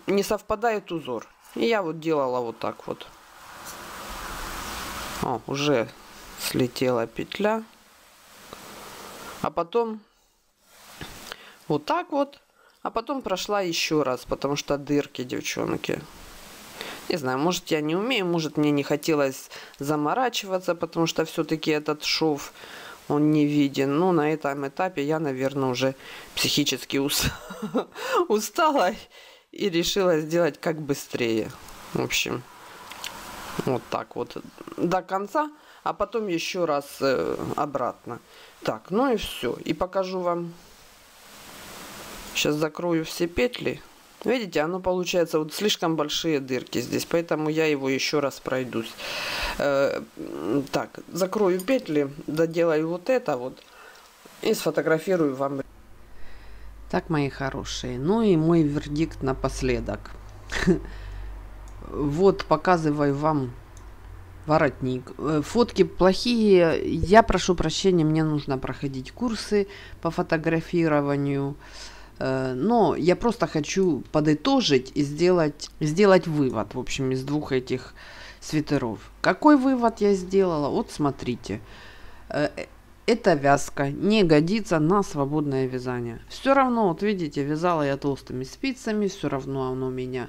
не совпадает узор. И я вот делала вот так вот. О, уже слетела петля а потом вот так вот, а потом прошла еще раз, потому что дырки, девчонки. Не знаю, может я не умею, может мне не хотелось заморачиваться, потому что все-таки этот шов, он не виден. Ну, на этом этапе я, наверное, уже психически устала и решила сделать как быстрее. В общем, вот так вот до конца, а потом еще раз э, обратно. Так, ну и все. И покажу вам. Сейчас закрою все петли. Видите, оно получается вот слишком большие дырки здесь, поэтому я его еще раз пройдусь. Э, так, закрою петли, доделаю вот это вот и сфотографирую вам. Так, мои хорошие, ну и мой вердикт напоследок. Вот, показываю вам воротник. Э, фотки плохие. Я прошу прощения, мне нужно проходить курсы по фотографированию. Э, но я просто хочу подытожить и сделать, сделать вывод, в общем, из двух этих свитеров. Какой вывод я сделала? Вот смотрите. Э, эта вязка не годится на свободное вязание. Все равно, вот видите, вязала я толстыми спицами, все равно оно меня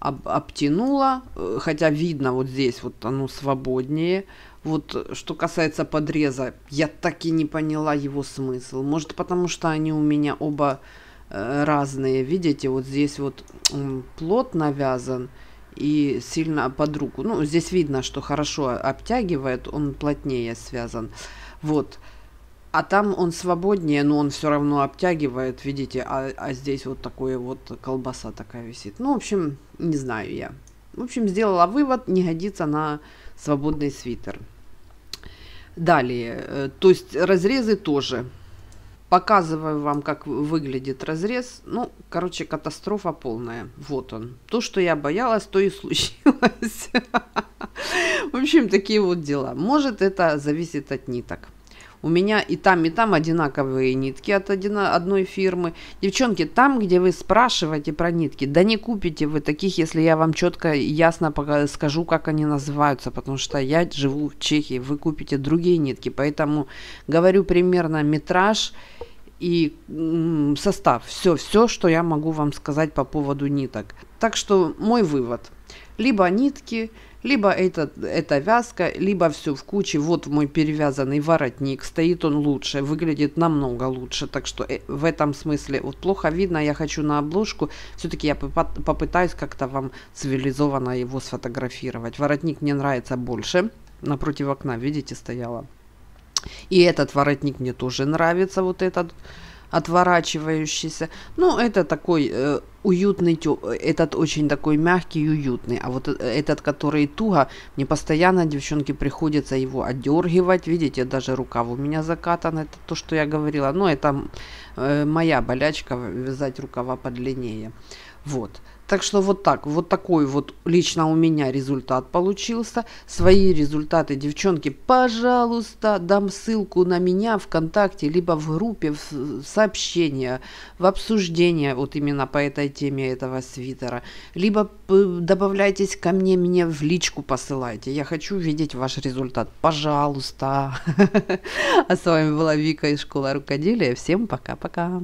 об, обтянула, э, хотя видно вот здесь вот оно свободнее. Вот что касается подреза, я так и не поняла его смысл. Может потому что они у меня оба э, разные. Видите, вот здесь вот плот навязан и сильно под руку. Ну, здесь видно, что хорошо обтягивает, он плотнее связан. Вот. А там он свободнее, но он все равно обтягивает, видите, а, а здесь вот такое вот колбаса такая висит. Ну, в общем, не знаю я. В общем, сделала вывод, не годится на свободный свитер. Далее, э, то есть разрезы тоже. Показываю вам, как выглядит разрез. Ну, короче, катастрофа полная. Вот он. То, что я боялась, то и случилось. В общем, такие вот дела. Может, это зависит от ниток. У меня и там, и там одинаковые нитки от одной фирмы. Девчонки, там, где вы спрашиваете про нитки, да не купите вы таких, если я вам четко и ясно скажу, как они называются, потому что я живу в Чехии, вы купите другие нитки, поэтому говорю примерно метраж и состав. Все, все, что я могу вам сказать по поводу ниток. Так что мой вывод. Либо нитки, либо это, это вязка, либо все в куче. Вот мой перевязанный воротник. Стоит он лучше, выглядит намного лучше. Так что э, в этом смысле вот плохо видно. Я хочу на обложку. Все-таки я попытаюсь как-то вам цивилизованно его сфотографировать. Воротник мне нравится больше. Напротив окна, видите, стояла. И этот воротник мне тоже нравится. Вот этот отворачивающийся. Ну, это такой э, уютный, этот очень такой мягкий и уютный. А вот э, этот, который туго, мне постоянно, девчонки, приходится его отдергивать. Видите, даже рукав у меня закатан. Это то, что я говорила. Но это э, моя болячка, вязать рукава подлиннее. Вот. Так что вот так, вот такой вот лично у меня результат получился. Свои результаты, девчонки, пожалуйста, дам ссылку на меня ВКонтакте, либо в группе, в сообщения, в обсуждение вот именно по этой теме этого свитера. Либо добавляйтесь ко мне, мне в личку посылайте. Я хочу видеть ваш результат. Пожалуйста. А с вами была Вика из школы рукоделия. Всем пока-пока.